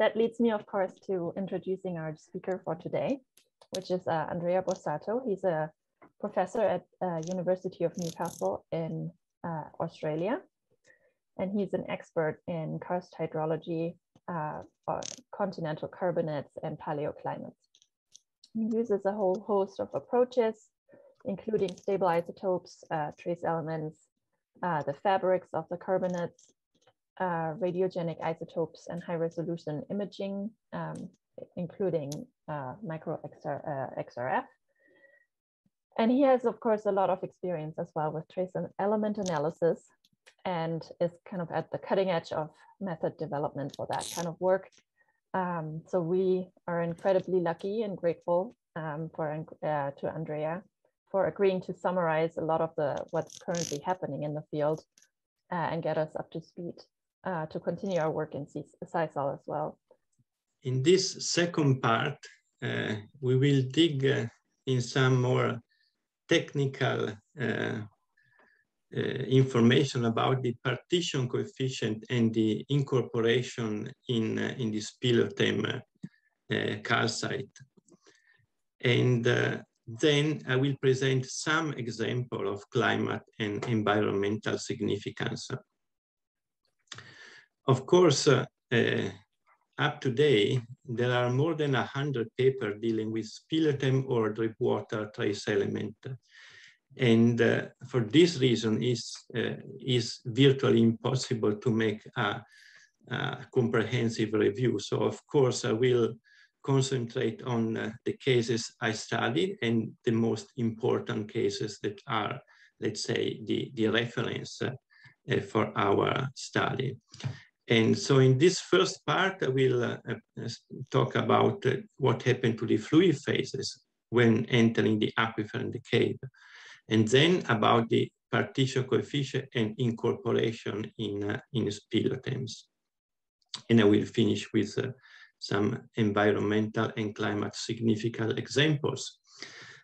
that leads me, of course, to introducing our speaker for today, which is uh, Andrea Borsato. He's a professor at uh, University of Newcastle in uh, Australia, and he's an expert in karst hydrology, uh, continental carbonates, and paleoclimates. He uses a whole host of approaches, including stable isotopes, uh, trace elements, uh, the fabrics of the carbonates, uh, radiogenic isotopes, and high resolution imaging, um, including uh, micro XR, XRF. And he has, of course, a lot of experience as well with trace element analysis and is kind of at the cutting edge of method development for that kind of work. Um, so we are incredibly lucky and grateful um, for uh, to Andrea for agreeing to summarize a lot of the what's currently happening in the field uh, and get us up to speed uh, to continue our work in SISAL as well. In this second part, uh, we will dig uh, in some more technical uh, uh, information about the partition coefficient and the incorporation in, uh, in the speleothem calcite. And then I will present some example of climate and environmental significance. Of course, uh, uh, up to date, there are more than 100 papers dealing with speleothem or drip water trace element. And uh, for this reason, is uh, is virtually impossible to make a, a, comprehensive review. So of course, I will concentrate on uh, the cases I studied and the most important cases that are, let's say, the, the reference uh, for our study. And so in this first part, I will uh, uh, talk about uh, what happened to the fluid phases when entering the aquifer and the cave. And then about the partition coefficient and incorporation in, uh, in speleothems. And I will finish with uh, some environmental and climate significant examples.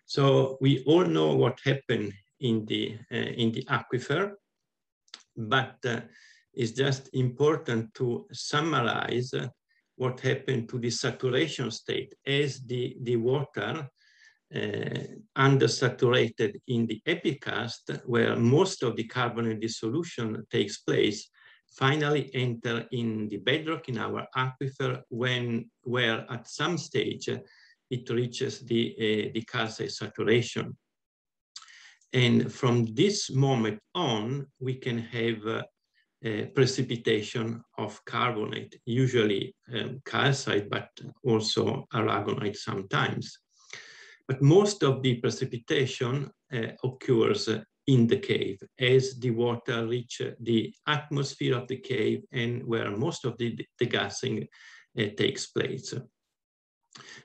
So we all know what happened in the, uh, in the aquifer, but it's just important to summarize what happened to the saturation state as the, the water uh, undersaturated in the epikarst, where most of the carbonate dissolution takes place, finally enter in the bedrock in our aquifer when, where at some stage it reaches the, uh, the calcite saturation. And from this moment on, we can have uh, uh, precipitation of carbonate, usually um, calcite, but also aragonite sometimes. But most of the precipitation uh, occurs in the cave as the water reaches the atmosphere of the cave and where most of the degassing uh, takes place.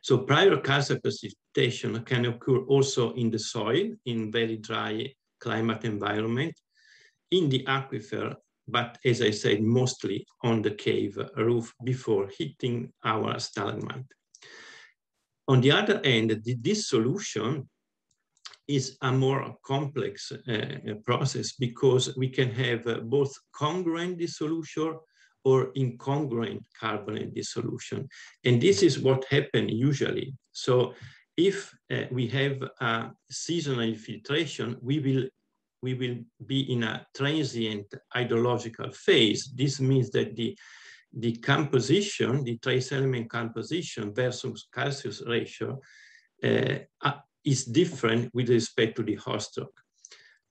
So prior calcite precipitation can occur also in the soil in very dry climate environment, in the aquifer but as I said, mostly on the cave roof before hitting our stalagmite. On the other hand, the dissolution is a more complex uh, process because we can have uh, both congruent dissolution or incongruent carbonate dissolution. And this is what happens usually. So if uh, we have a seasonal filtration, we will we will be in a transient hydrological phase. This means that the, the composition, the trace element composition versus calcium ratio uh, is different with respect to the host rock.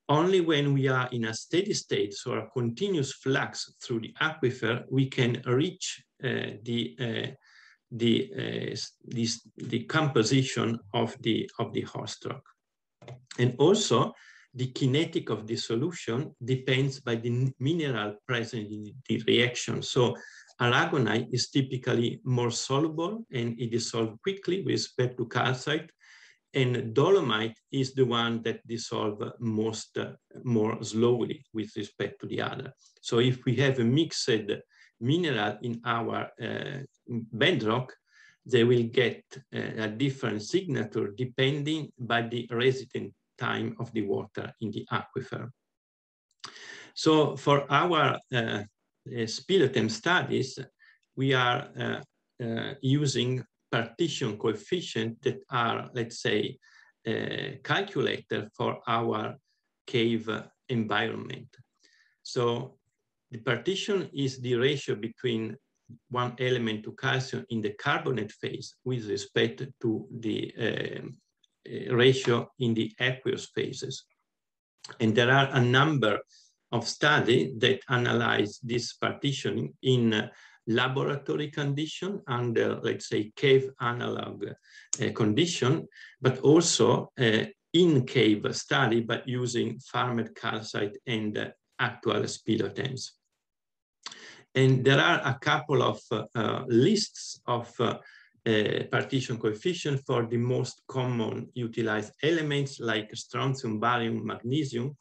Only when we are in a steady state, so a continuous flux through the aquifer, we can reach uh, the uh, the uh, this, the composition of the of the host rock, and also the kinetic of the solution depends by the mineral present in the reaction. So aragonite is typically more soluble and it dissolves quickly with respect to calcite. And dolomite is the one that dissolves most uh, more slowly with respect to the other. So if we have a mixed mineral in our uh, bedrock, they will get uh, a different signature depending by the resident time of the water in the aquifer. So for our uh, uh studies, we are uh, uh, using partition coefficient that are, let's say, uh, calculated for our cave environment. So the partition is the ratio between one element to calcium in the carbonate phase with respect to the uh, ratio in the aqueous phases. And there are a number of studies that analyze this partitioning in uh, laboratory condition under, let's say, cave analog uh, condition, but also uh, in cave study, but using farmed calcite and uh, actual speleothems. And there are a couple of uh, uh, lists of uh, partition coefficient for the most common utilized elements like strontium, barium, magnesium.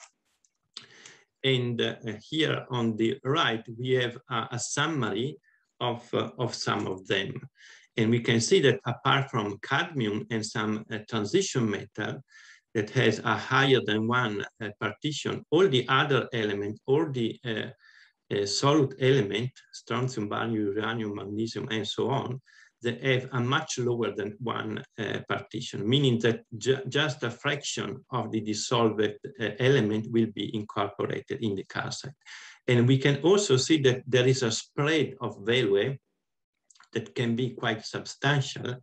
And uh, here on the right, we have a, summary of, uh, of some of them. And we can see that apart from cadmium and some uh, transition metal that has a higher than one partition, all the other elements, all the solute element, strontium, barium, uranium, magnesium, and so on, they have a much lower than one uh, partition, meaning that ju just a fraction of the dissolved uh, element will be incorporated in the calcite. And we can also see that there is a spread of value that can be quite substantial.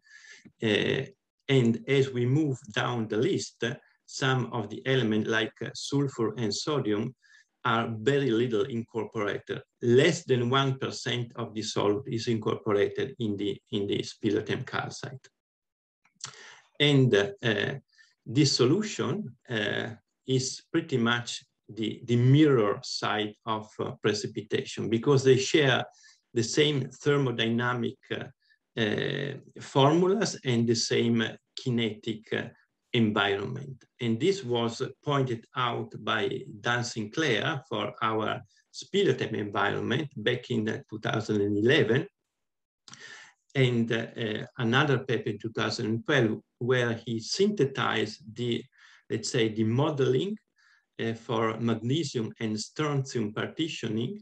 Uh, and as we move down the list, some of the elements like uh, sulfur and sodium are very little incorporated. Less than 1% of the salt is incorporated in the, in the speleothem calcite. And uh, this solution uh, is pretty much the, the mirror side of uh, precipitation because they share the same thermodynamic uh, uh, formulas and the same kinetic uh, environment. And this was pointed out by Dan Sinclair for our speleothem environment back in 2011. And uh, another paper in 2012 where he synthesized the, let's say, the modeling uh, for magnesium and strontium partitioning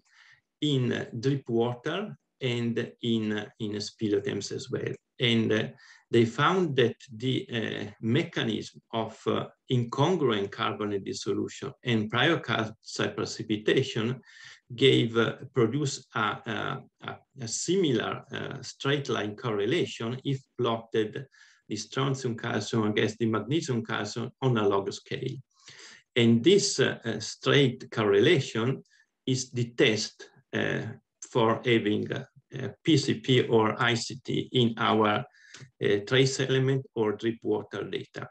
in uh, drip water and in, uh, in speleothems as well. And uh, they found that the uh, mechanism of uh, incongruent carbonate dissolution and prior calcite precipitation gave uh, produced a, a, a similar uh, straight line correlation if plotted the strontium calcium against the magnesium calcium on a log scale. And this uh, uh, straight correlation is the test for having PCP or ICT in our trace element or drip water data.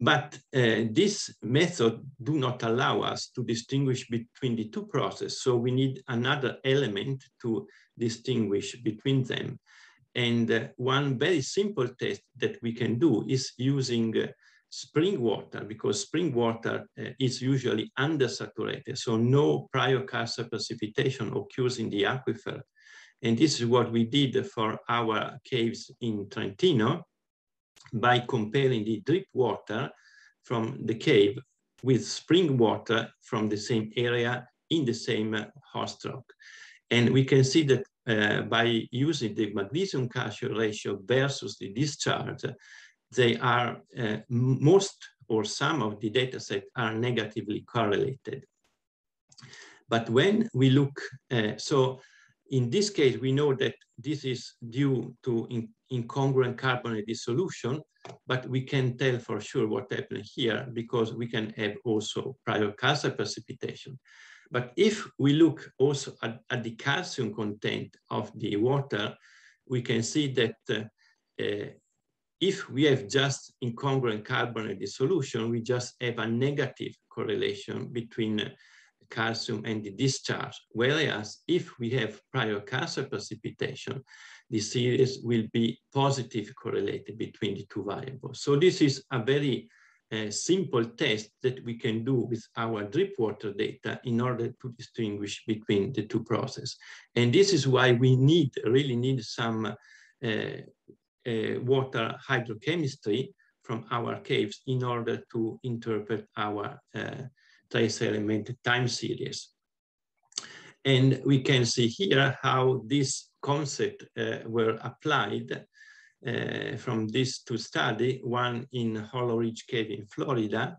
But uh, this method do not allow us to distinguish between the two processes. So we need another element to distinguish between them. And uh, one very simple test that we can do is using uh, spring water because spring water uh, is usually undersaturated. So no prior calcium precipitation occurs in the aquifer and this is what we did for our caves in Trentino by comparing the drip water from the cave with spring water from the same area in the same host rock. And we can see that uh, by using the magnesium calcium ratio versus the discharge, they are uh, most or some of the data set are negatively correlated. But when we look, uh, so in this case, we know that this is due to in, incongruent carbonate dissolution, but we can tell for sure what happened here because we can have also prior calcium precipitation. But if we look also at, at the calcium content of the water, we can see that uh, uh, if we have just incongruent carbonate dissolution, we just have a negative correlation between uh, calcium and the discharge. Whereas if we have prior calcium precipitation, the series will be positive correlated between the two variables. So this is a very uh, simple test that we can do with our drip water data in order to distinguish between the two processes. And this is why we need, really need some uh, uh, water hydrochemistry from our caves in order to interpret our uh, trace element time series. And we can see here how this concept uh, were applied uh, from these two studies, one in Hollow Ridge Cave in Florida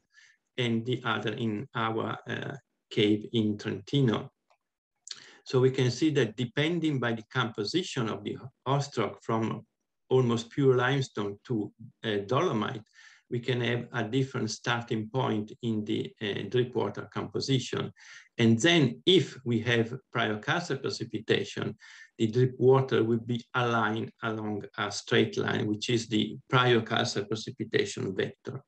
and the other in our uh, cave in Trentino. So we can see that depending by the composition of the host rock from almost pure limestone to uh, dolomite, we can have a different starting point in the uh, drip water composition. And then if we have prior pliokarst precipitation, the drip water will be aligned along a straight line, which is the prior pliokarst precipitation vector.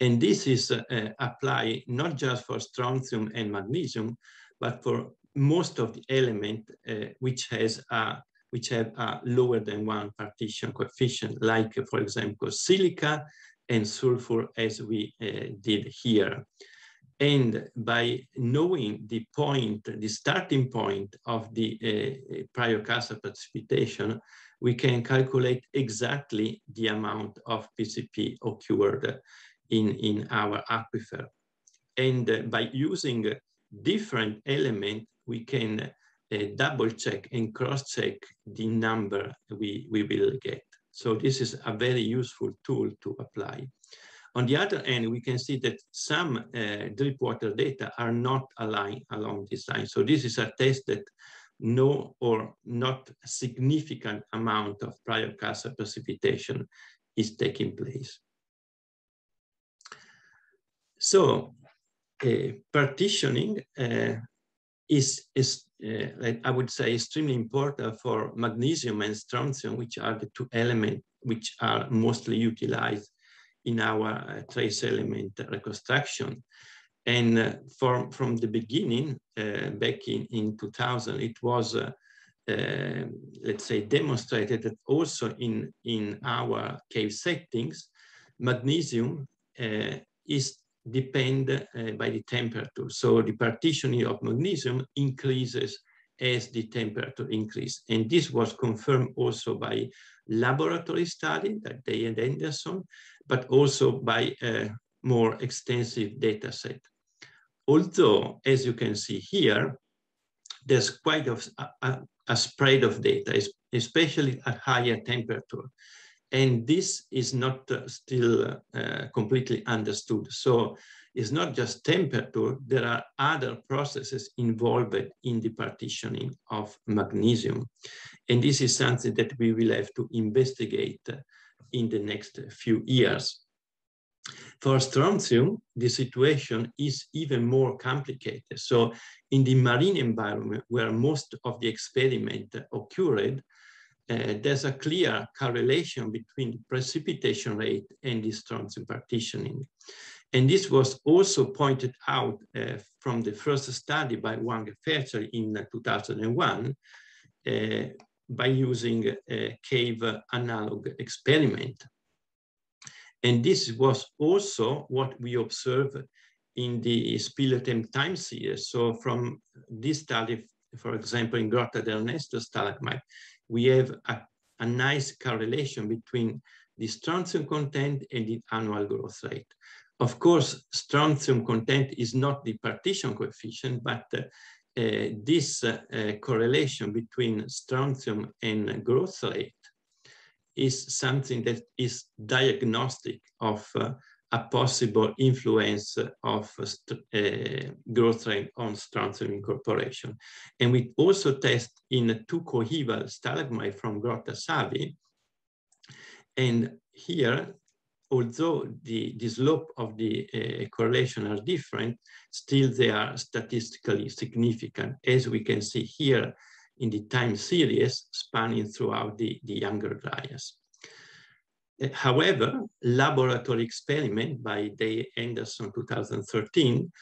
And this is uh, applied not just for strontium and magnesium, but for most of the element uh, which has a which have a lower than one partition coefficient, like for example, silica and sulfur as we uh, did here. And by knowing the point, the starting point of the uh, pliokarst precipitation, we can calculate exactly the amount of PCP occurred in, in our aquifer. And uh, by using different elements, we can double check and cross check the number we, we will get. So this is a very useful tool to apply. On the other end, we can see that some uh, drip water data are not aligned along this line. So this is a test that no or not significant amount of pliokarst precipitation is taking place. So uh, partitioning uh, is, is uh, I would say, extremely important for magnesium and strontium, which are the two elements which are mostly utilized in our uh, trace element reconstruction. And uh, from, from the beginning, uh, back in, in 2000, it was, uh, uh, let's say, demonstrated that also in, in our cave settings, magnesium is depend uh, by the temperature. So the partitioning of magnesium increases as the temperature increases. And this was confirmed also by laboratory study that Day and Henderson, but also by a more extensive data set. Although, as you can see here, there's quite a, a, a spread of data, especially at higher temperature. And this is not uh, still uh, completely understood. So it's not just temperature, there are other processes involved in the partitioning of magnesium. And this is something that we will have to investigate in the next few years. For strontium, the situation is even more complicated. So in the marine environment where most of the experiment occurred, uh, there's a clear correlation between precipitation rate and the strontium partitioning. And this was also pointed out uh, from the first study by Huang Fairchild in 2001 uh, by using a cave analog experiment. And this was also what we observed in the speleothem time series. So from this study, for example, in Grotta d'Ernesto stalagmite, we have a, a nice correlation between the strontium content and the annual growth rate. Of course, strontium content is not the partition coefficient, but uh, uh, this uh, correlation between strontium and growth rate is something that is diagnostic of uh, a possible influence of uh, growth rate on strontium incorporation. And we also test in two coeval stalagmite from Grotta Savi. And here, although the, the slope of the uh, correlation are different, still they are statistically significant, as we can see here in the time series spanning throughout the, the younger dryas. However, laboratory experiment by Day Henderson 2013,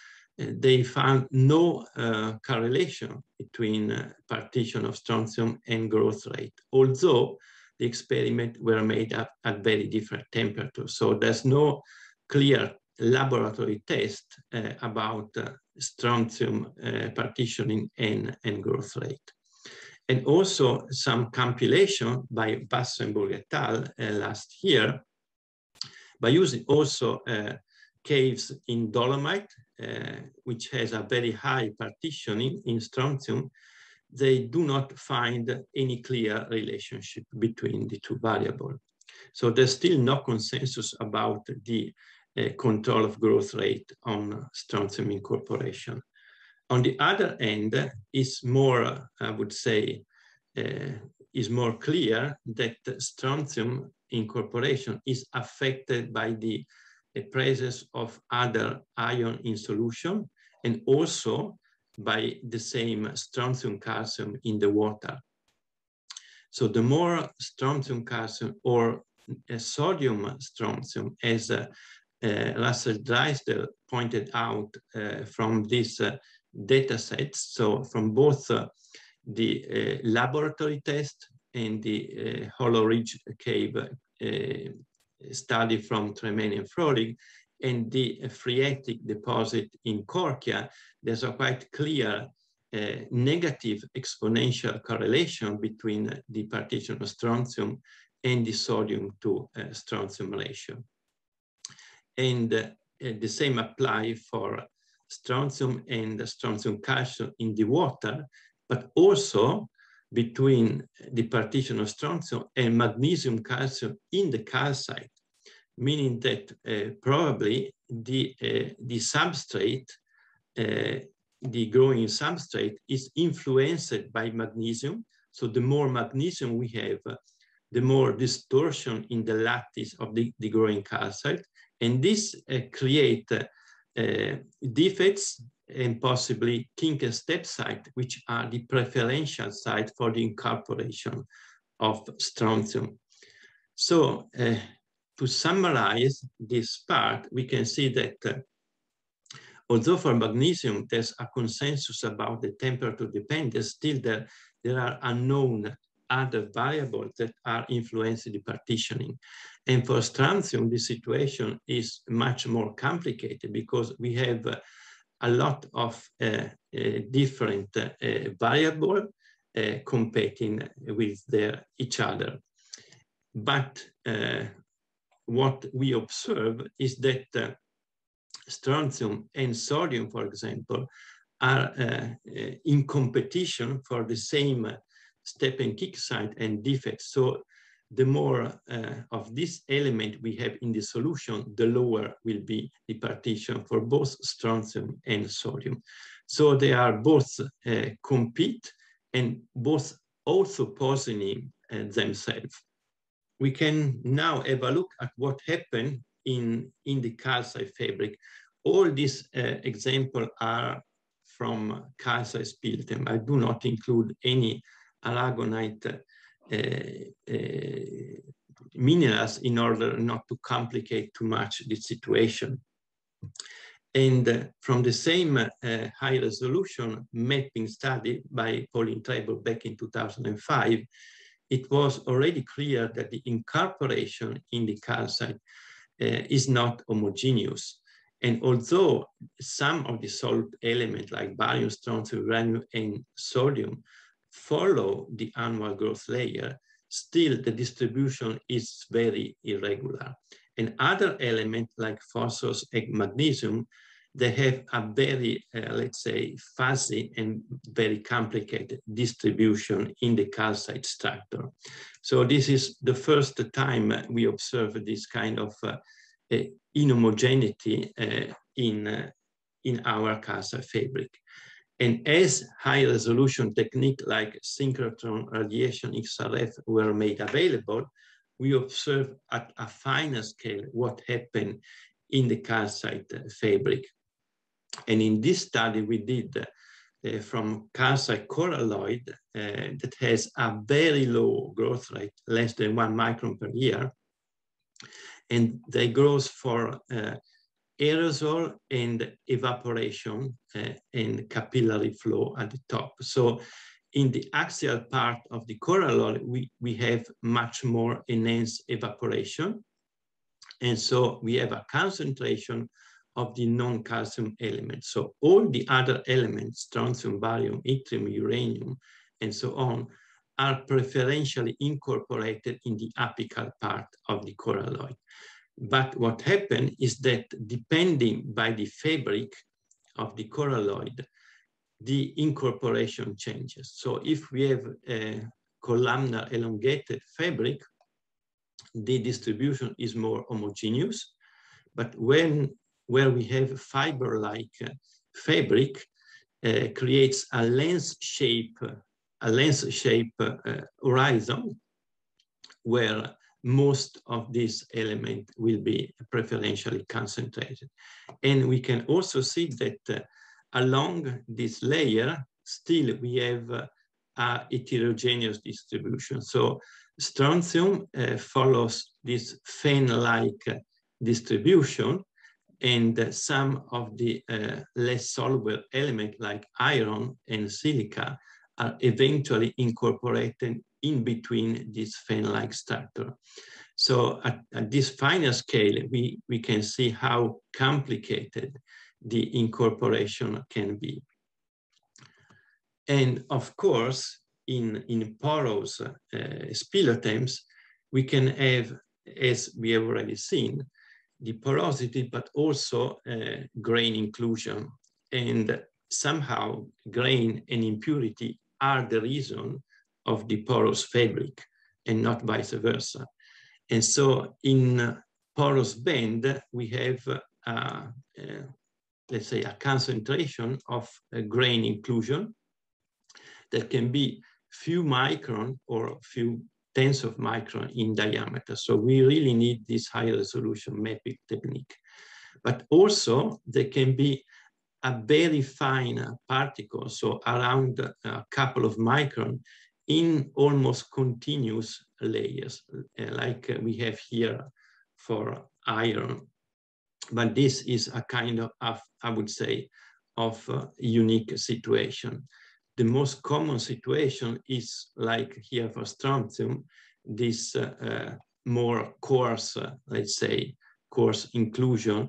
uh, they found no uh, correlation between uh, partition of strontium and growth rate, although the experiment were made up at very different temperatures. So there's no clear laboratory test uh, about uh, strontium uh, partitioning and, and growth rate and also some compilation by Wassenburg et al. Uh, last year by using also uh, caves in dolomite, uh, which has a very high partitioning in strontium. they do not find any clear relationship between the two variables. So there's still no consensus about the uh, control of growth rate on strontium incorporation. On the other end, it's more, I would say, uh, is more clear that strontium incorporation is affected by the, the presence of other ion in solution and also by the same strontium calcium in the water. So the more strontium calcium or sodium strontium, as uh, uh, Russell Drysdale pointed out uh, from this uh, data sets, so from both uh, the uh, laboratory test and the Hollow Ridge Cave study from Tremaine and Froelich, and the phreatic deposit in Corchia, there's a quite clear uh, negative exponential correlation between the partition of strontium and the sodium to uh, strontium ratio. And uh, the same apply for strontium and strontium calcium in the water, but also between the partition of strontium and magnesium calcium in the calcite meaning that uh, probably the, uh, the substrate, uh, the growing substrate is influenced by magnesium. So the more magnesium we have, the more distortion in the lattice of the, the growing calcite. And this uh, create uh, defects and possibly kink and step site, which are the preferential site for the incorporation of strontium. So uh, to summarize this part, we can see that uh, although for magnesium there's a consensus about the temperature dependence, still there, there are unknown other variables that are influencing the partitioning. And for strontium, the situation is much more complicated because we have uh, a lot of uh, uh, different uh, variables uh, competing with their, each other. But uh, what we observe is that strontium and sodium, for example, are uh in competition for the same step and kink site and defects. So the more uh, of this element we have in the solution, the lower will be the partition for both strontium and sodium. So they are both uh, compete and both also positioning uh, themselves we can now have a look at what happened in, in the calcite fabric. All these uh, examples are from calcite speleothem. I do not include any aragonite uh, uh, minerals in order not to complicate too much the situation. And uh, from the same high resolution mapping study by Pauline Treble back in 2005, it was already clear that the incorporation in the calcite is not homogeneous. And although some of the salt elements like barium, strontium, uranium, and sodium follow the annual growth layer, still the distribution is very irregular. And other elements like phosphorus and magnesium they have a very, uh, let's say, fuzzy and very complicated distribution in the calcite structure. So this is the first time we observe this kind of uh, inhomogeneity uh, in, uh, in our calcite fabric. And as high resolution technique like synchrotron radiation XRF were made available, we observe at a finer scale what happened in the calcite fabric. And in this study we did uh, from calcite coralloid uh, that has a very low growth rate, less than one micron per year. And they grow for uh, aerosol and evaporation uh, and capillary flow at the top. So in the axial part of the coralloid, we, we have much more enhanced evaporation. And so we have a concentration of the non-calcium elements. So all the other elements, strontium, barium, yttrium, uranium, and so on, are preferentially incorporated in the apical part of the coralloid. But what happened is that depending by the fabric of the coralloid, the incorporation changes. So if we have a columnar elongated fabric, the distribution is more homogeneous. But when where we have fiber-like fabric, uh, creates a lens shape, a lens shape uh, horizon where most of this element will be preferentially concentrated. And we can also see that uh, along this layer, still we have uh, a heterogeneous distribution. So strontium uh, follows this fan-like distribution and some of the uh, less soluble elements like iron and silica are eventually incorporated in between this fan-like structure. So at, at, this finer scale, we, we can see how complicated the incorporation can be. And of course, in, in porous uh, we can have, as we have already seen, the porosity, but also uh, grain inclusion. And somehow grain and impurity are the reason of the porous fabric and not vice versa. And so in porous band, we have, uh, uh, let's say, a concentration of grain inclusion that can be few micron or few tens of micron in diameter. So we really need this high resolution mapping technique. But also there can be a very fine particle, so around a couple of micron in almost continuous layers, uh, like we have here for iron. But this is a kind of, of I would say, of unique situation the most common situation is like here for strontium, this uh, more coarse, uh, let's say, coarse inclusion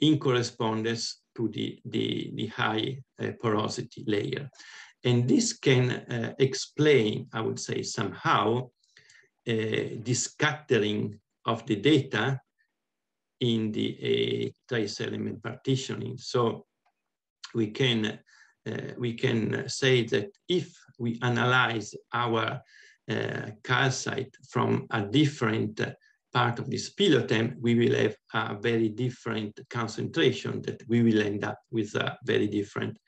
in correspondence to the, the, the high uh, porosity layer. And this can uh, explain, I would say somehow, uh, the scattering of the data in the trace element partitioning. So we can uh, we can say that if we analyze our uh, calcite from a different part of the speleothem, we will have a very different concentration that we will end up with a very different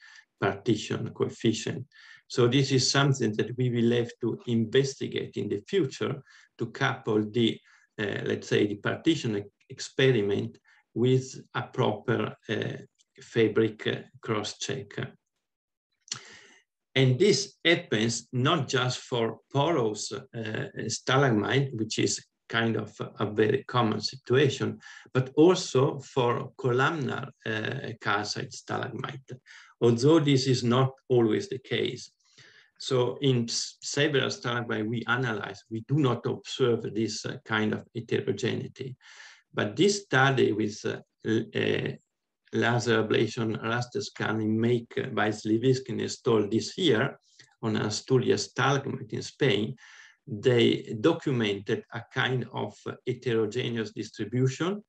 partition coefficient. So this is something that we will have to investigate in the future to couple the, uh, let's say, the partition experiment with a proper uh, fabric uh, cross-check. And this happens not just for porous uh, stalagmite, which is kind of a, very common situation, but also for columnar uh, calcite stalagmite, although this is not always the case. So in several stalagmites we analyze, we do not observe this uh, kind of heterogeneity. But this study with uh, laser ablation raster scanning made by Sliwinski installed this year on Asturias stalagmite in Spain, they documented a kind of heterogeneous distribution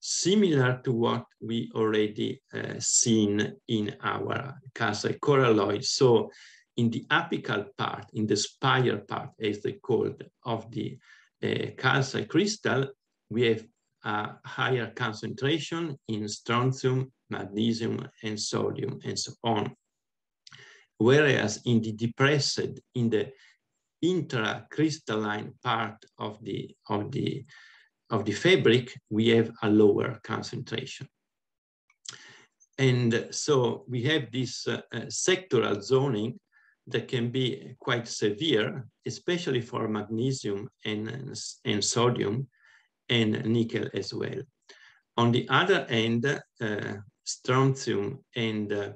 similar to what we already uh, seen in our calcite coralloid. So in the apical part, in the spire part, as they called, of the uh, calcite crystal, we have a higher concentration in strontium, magnesium, and sodium, and so on. Whereas in the depressed, in the intracrystalline part of the, of, the, of the fabric, we have a lower concentration. And so we have this uh, uh, sectoral zoning that can be quite severe, especially for magnesium and, and sodium, and nickel as well. On the other end, uh, strontium and, uh,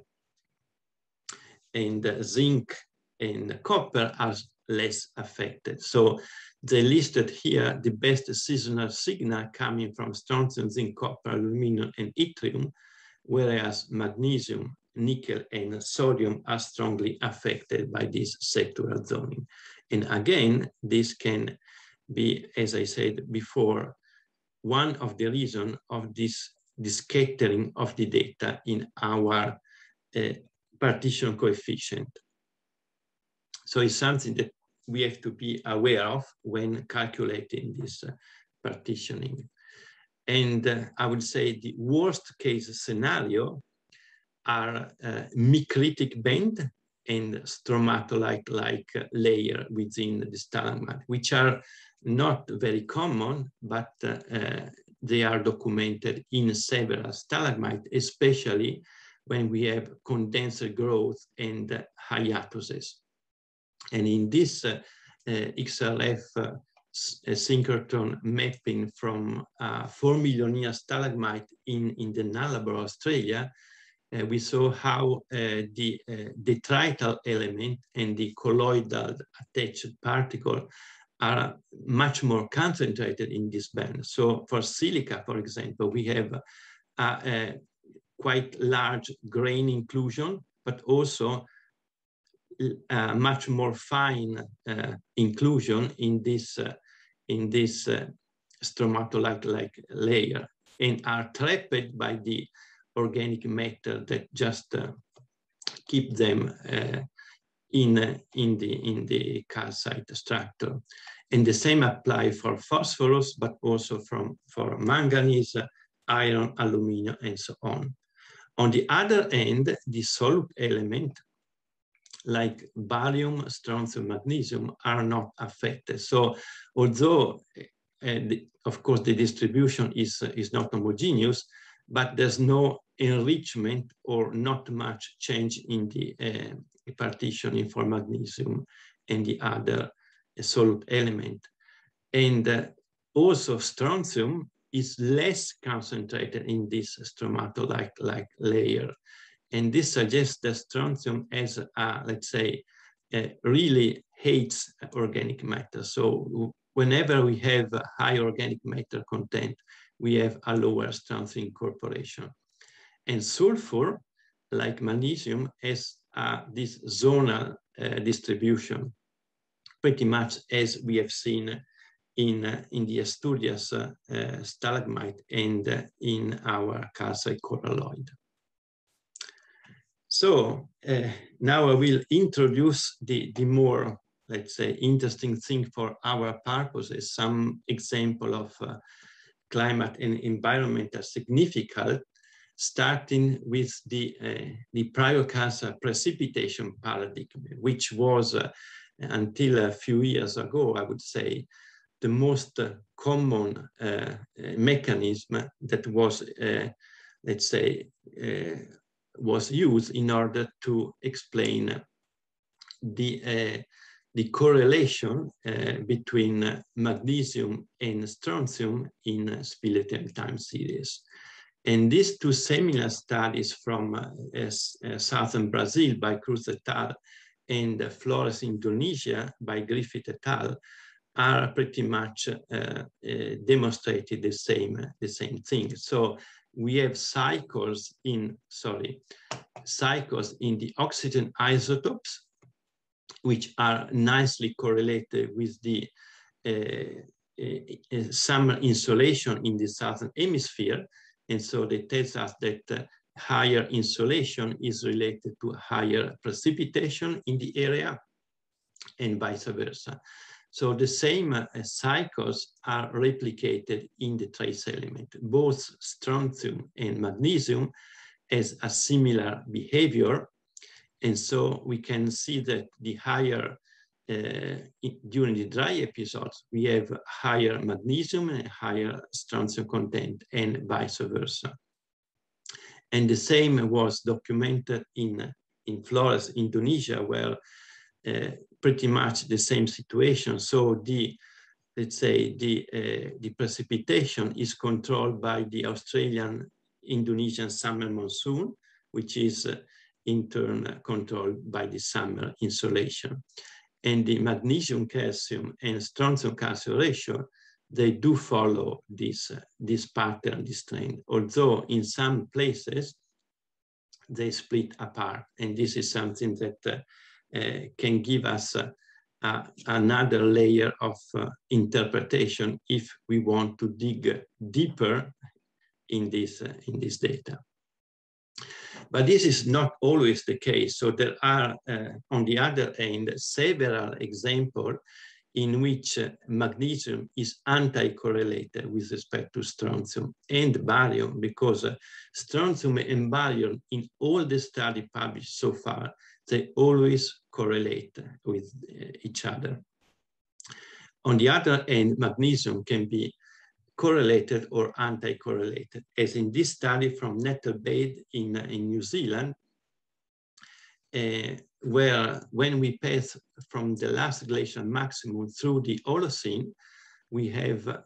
and zinc and copper are less affected. So they listed here the best seasonal signal coming from strontium, zinc, copper, aluminum, and yttrium, whereas magnesium, nickel, and sodium are strongly affected by this sectoral zoning. And again, this can be, as I said before, one of the reasons of this, this scattering of the data in our uh, partition coefficient. So it's something that we have to be aware of when calculating this uh, partitioning. And uh, I would say the worst case scenario are uh, micritic band and stromatolite like layer within the stalagmite, which are not very common, but uh, they are documented in several stalagmites, especially when we have condenser growth and hiatuses. And in this uh, uh XRF uh, synchrotron mapping from uh, 4 million year stalagmite in, in the Nullarbor, Australia, uh, we saw how uh, the uh, detrital element and the colloidal attached particle are much more concentrated in this band. So for silica, for example, we have a, a quite large grain inclusion, but also a much more fine uh, inclusion in this uh, in this uh, stromatolite-like layer and are trapped by the organic matter that just uh, keep them uh, in, uh, in, the, in the calcite structure. And the same apply for phosphorus, but also from, for manganese, iron, aluminum, and so on. On the other end, the solute element, like barium, strontium, magnesium, are not affected. So although, uh, the, of course, the distribution is, is not homogeneous, but there's no enrichment or not much change in the uh, partitioning for magnesium and the other solute element. And uh, also strontium is less concentrated in this stromatolite-like layer. And this suggests that strontium has, a, let's say, really hates organic matter. So whenever we have high organic matter content, we have a lower strontium incorporation. And sulfur, like magnesium, has this zonal uh, distribution, pretty much as we have seen in, uh, in the Asturias uh, uh, stalagmite and uh, in our calcite coralloid. So now I will introduce the, the more, let's say, interesting thing for our purposes, some example of climate and environment are significant starting with the, uh, the prior-calcite precipitation paradigm, which was uh, until a few years ago, I would say, the most uh, common uh, mechanism that was, uh, let's say, uh, was used in order to explain the the correlation uh, between magnesium and strontium in speleothem time series. And these two seminal studies from uh, uh, southern Brazil by Cruz et al. and Flores, Indonesia by Griffiths et al. are pretty much uh, uh, demonstrated the same, the same thing. So we have cycles in, sorry, cycles in the oxygen isotopes, which are nicely correlated with the uh, uh, summer insolation in the southern hemisphere, and so they tell us that uh, higher insolation is related to higher precipitation in the area and vice versa. So the same uh, cycles are replicated in the trace element. Both strontium and magnesium has a similar behavior. And so we can see that the higher uh, during the dry episodes, we have higher magnesium and higher strontium content and vice versa. And the same was documented in, in Flores, Indonesia, where pretty much the same situation. So the, let's say, the, uh, the precipitation is controlled by the Australian Indonesian summer monsoon, which is uh, in turn controlled by the summer insolation and the magnesium calcium and strontium calcium ratio, they do follow this, uh, this pattern, this trend. Although in some places, they split apart. And this is something that uh, uh, can give us uh, another layer of uh, interpretation if we want to dig deeper in this, uh, in this data. But this is not always the case. So there are, uh, on the other hand, several examples in which uh, magnesium is anti-correlated with respect to strontium and barium because uh, strontium and barium in all the study published so far, they always correlate with uh, each other. On the other hand, magnesium can be correlated or anti-correlated, as in this study from Nettlebed in, in New Zealand, uh, where when we pass from the last glacial maximum through the Holocene, we have uh,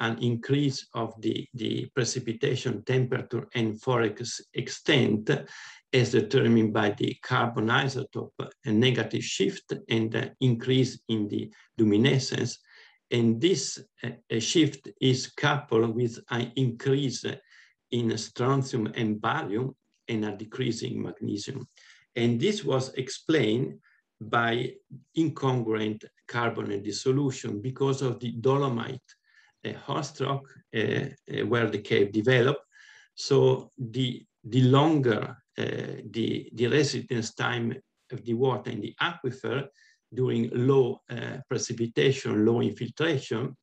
an increase of the, the precipitation temperature and forex extent as determined by the carbon isotope, a negative shift and uh, increase in the luminescence. And this uh, shift is coupled with an increase in strontium and barium and a decrease in magnesium. And this was explained by incongruent carbonate dissolution because of the dolomite uh, host rock uh, uh, where the cave developed. So the, the longer uh, the, the residence time of the water in the aquifer during low uh, precipitation, low infiltration,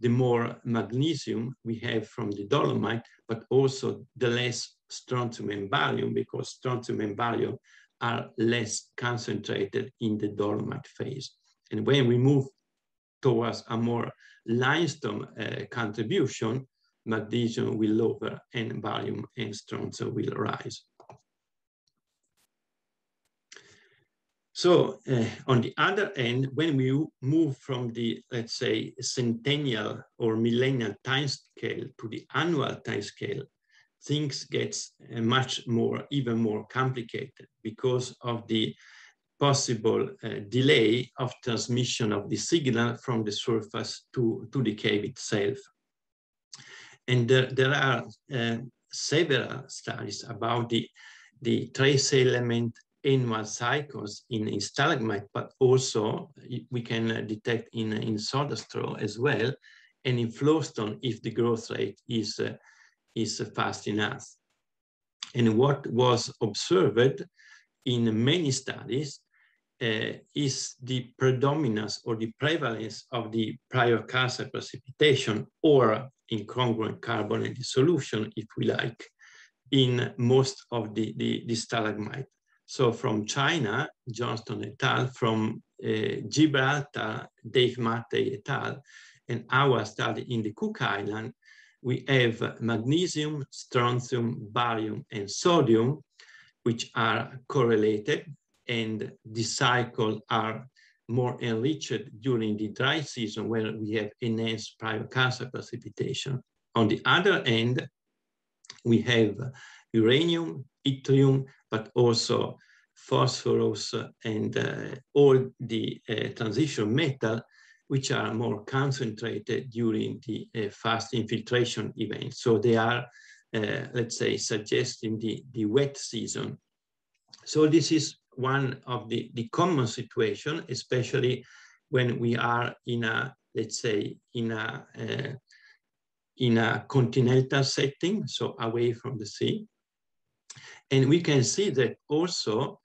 the more magnesium we have from the dolomite, but also the less strontium and barium because strontium and barium are less concentrated in the dolomite phase. And when we move towards a more limestone uh, contribution, magnesium will lower and barium and strontium will rise. So uh, on the other end, when we move from the, let's say, centennial or millennial time scale to the annual time scale, things get uh, much more, even more complicated because of the possible uh, delay of transmission of the signal from the surface to, to the cave itself. And there, there are uh, several studies about the, the trace element annual cycles in, in stalagmite, but also we can uh, detect in, in soda straw as well, and in flowstone if the growth rate is uh, is fast enough. And what was observed in many studies uh, is the predominance or the prevalence of the prior calcite precipitation or incongruent carbonate dissolution, if we like, in most of the, the, the stalagmite. So from China, Johnston et al., from uh, Gibraltar, Dave Mattey et al., and our study in the Cook Island, we have magnesium, strontium, barium, and sodium, which are correlated and the cycle are more enriched during the dry season when we have enhanced prior calcite precipitation. On the other end, we have uranium, yttrium, but also phosphorus and uh, all the uh, transition metal which are more concentrated during the uh, fast infiltration event. So they are, uh, let's say, suggesting the, the wet season. So this is one of the, the common situation, especially when we are in a, let's say, in a, uh, in a continental setting, so away from the sea. And we can see that also,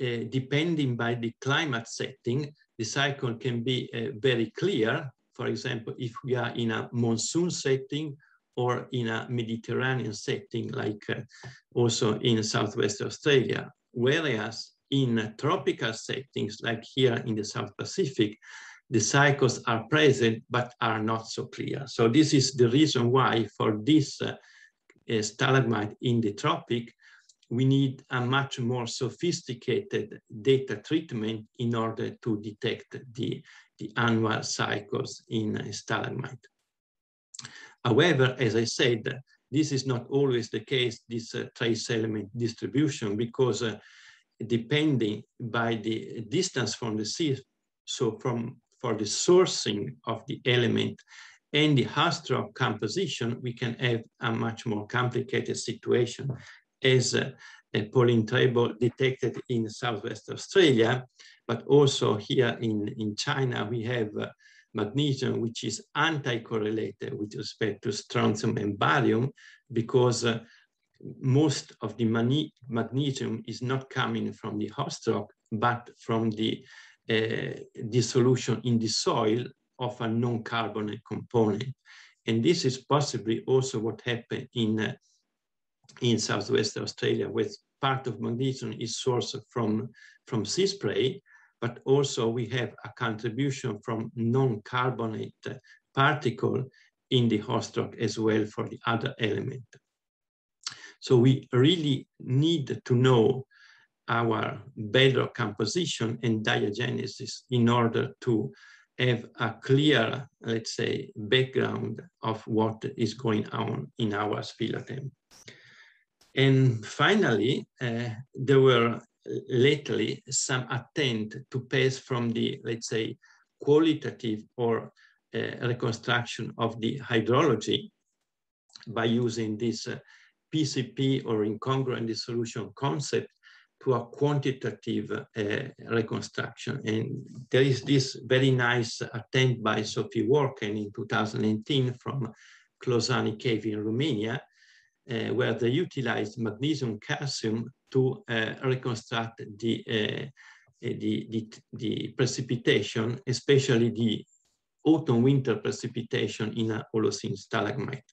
uh, depending by the climate setting, the cycle can be uh, very clear. For example, if we are in a monsoon setting or in a Mediterranean setting, like uh, also in Southwest Australia, whereas in tropical settings, like here in the South Pacific, the cycles are present but are not so clear. So this is the reason why for this uh, stalagmite in the tropic, we need a much more sophisticated data treatment in order to detect the, the annual cycles in stalagmite. However, as I said, this is not always the case, this uh, trace element distribution, because uh, depending by the distance from the sea, so from for the sourcing of the element and the rock composition, we can have a much more complicated situation. As a, a Pauline Treble detected in Southwest Australia, but also here in, in China, we have uh, magnesium, which is anti-correlated with respect to strontium and barium, because uh, most of the magnesium is not coming from the host rock, but from the uh, dissolution in the soil of a non-carbonate component. And this is possibly also what happened in, uh, in Southwest Australia, where part of magnesium is sourced from, from sea spray, but also we have a contribution from non-carbonate particle in the host rock as well for the other element. So we really need to know our bedrock composition and diagenesis in order to have a clear, let's say, background of what is going on in our speleothem. And finally, uh, there were lately some attempt to pass from the, let's say, qualitative or uh, reconstruction of the hydrology by using this uh, PCP or incongruent dissolution concept to a quantitative uh, reconstruction. And there is this very nice attempt by Sophie Warken in 2018 from Closani Cave in Romania, uh, where they utilized magnesium calcium to uh, reconstruct the, the, the, the, precipitation, especially the autumn-winter precipitation in a Holocene stalagmite.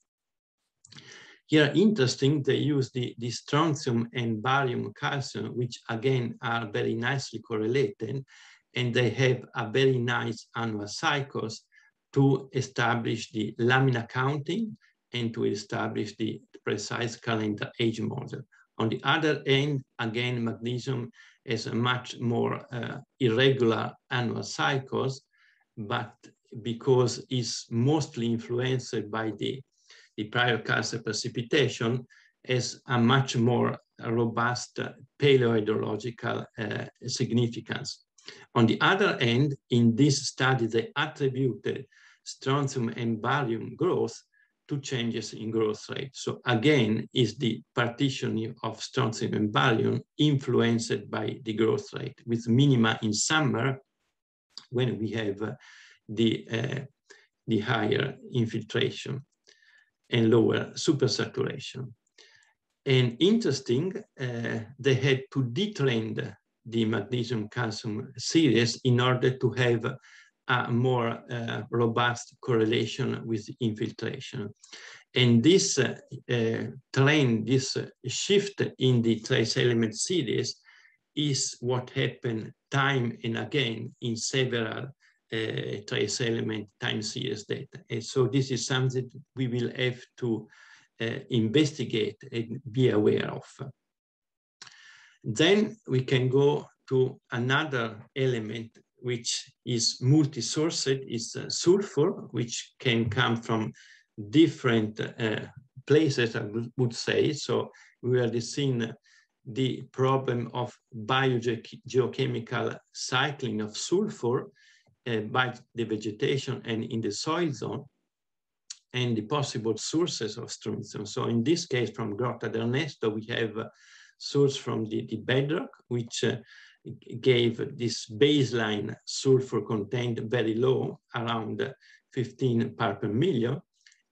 Here, interesting, they use the, the strontium and barium calcium, which again are very nicely correlated, and they have a very nice annual cycles to establish the lamina counting and to establish the precise calendar age model. On the other end, again, magnesium has a much more uh, irregular annual cycles, but because it's mostly influenced by the the prior calcite precipitation has a much more robust paleohydrological uh, significance. On the other hand, in this study, they attributed strontium and barium growth to changes in growth rate. So again, is the partitioning of strontium and barium influenced by the growth rate with minima in summer when we have the, uh, the higher infiltration and lower supersaturation. And interesting, uh, they had to detrend the magnesium calcium series in order to have a more uh, robust correlation with infiltration. And this uh, uh trend, this shift in the trace element series is what happened time and again in several trace element time series data. And so this is something we will have to uh, investigate and be aware of. Then we can go to another element which is multi-sourced, is uh, sulfur, which can come from different uh, places, I would say. So we are seeing the problem of biogeochemical cycling of sulfur uh, by the vegetation and in the soil zone and the possible sources of strontium. So in this case, from Grotta d'Ernesto, we have a source from the, the bedrock, which uh, gave this baseline sulfur content very low, around 15 part per million.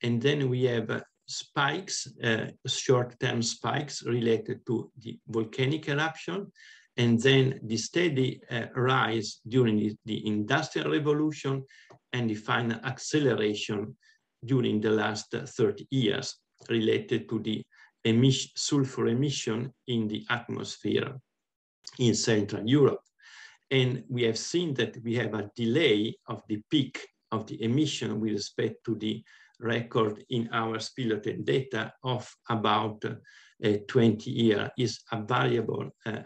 And then we have uh, spikes, uh, short-term spikes related to the volcanic eruption and then the steady uh, rise during the, industrial revolution and the final acceleration during the last 30 years related to the sulfur emission in the atmosphere in Central Europe. And we have seen that we have a delay of the peak of the emission with respect to the record in our speleothem data of about uh, 20 years is a variable uh,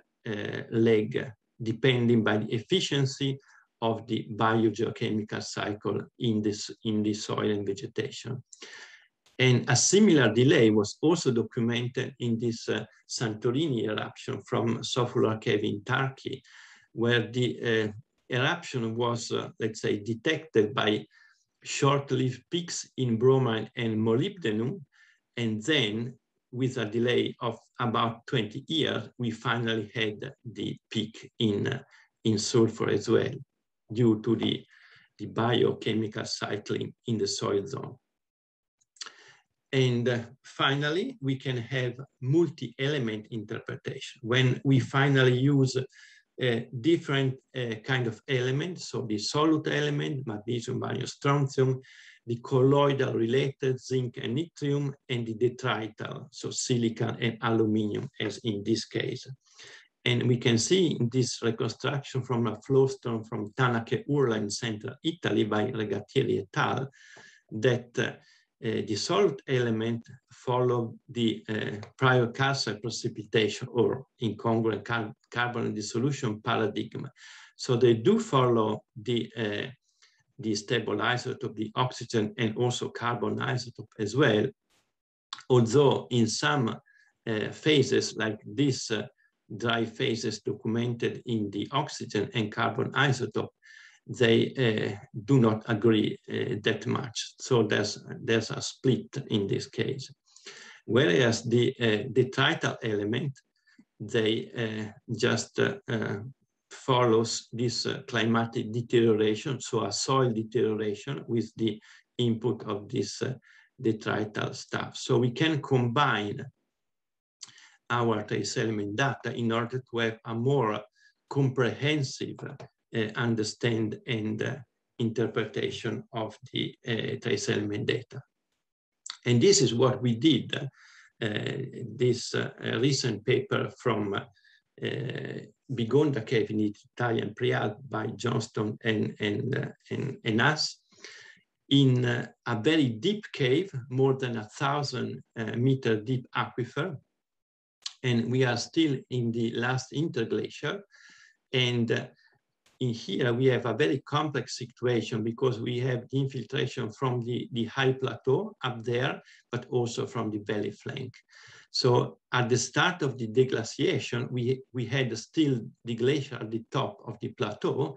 leg depending by the efficiency of the biogeochemical cycle in, this, in the soil and vegetation. And a similar delay was also documented in this uh, Santorini eruption from Sofular Cave in Turkey, where the uh, eruption was, uh, let's say, detected by short-lived peaks in bromine and molybdenum, and then with a delay of about 20 years, we finally had the peak in, in sulfur as well, due to the, the biochemical cycling in the soil zone. And uh, finally, we can have multi-element interpretation. When we finally use uh, different uh, kind of elements, so the solute element, magnesium, barium, strontium, the colloidal related zinc and yttrium, and the detrital, so silicon and aluminium, as in this case. And we can see in this reconstruction from a flowstone from Tana che Urla in central Italy by Regattieri et al. that uh, uh, the solute element follow the uh, prior calcite precipitation or incongruent car carbon dissolution paradigm. So they do follow the, uh, the stable isotope, the oxygen, and also carbon isotope as well. Although in some uh, phases like this uh, dry phases documented in the oxygen and carbon isotope, they uh, do not agree uh, that much. So there's, there's a split in this case. Whereas the uh, detrital element, they uh, just follows this climatic deterioration, so a soil deterioration with the input of this detrital stuff. So we can combine our trace element data in order to have a more comprehensive uh, understand and uh, interpretation of the uh, trace element data. And this is what we did. this recent paper from Bigonda cave in Italian Prealps by Johnston and, and, and, and us in uh, a very deep cave, more than a thousand uh, meter deep aquifer. And we are still in the last interglacial. And uh, in here, we have a very complex situation because we have the infiltration from the, the high plateau up there, but also from the valley flank. So at the start of the deglaciation, we, we had still the glacier at the top of the plateau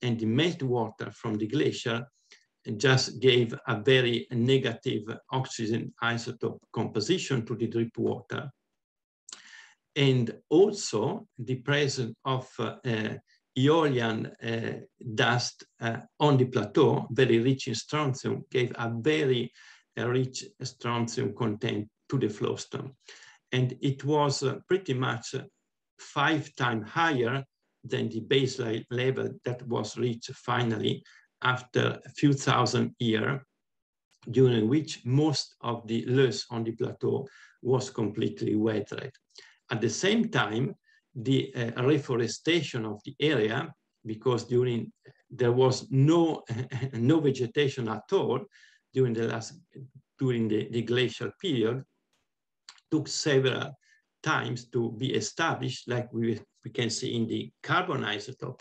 and the meltwater from the glacier just gave a very negative oxygen isotope composition to the drip water. And also the presence of uh, uh, Aeolian uh, dust uh, on the plateau, very rich in strontium, gave a very uh, rich strontium content to the flowstone. And it was uh, pretty much five times higher than the baseline level that was reached finally after a few thousand years, during which most of the loess on the plateau was completely weathered. At the same time, the uh, reforestation of the area because during there was no no vegetation at all during the last during the, the glacial period took several times to be established like we, we can see in the carbon isotope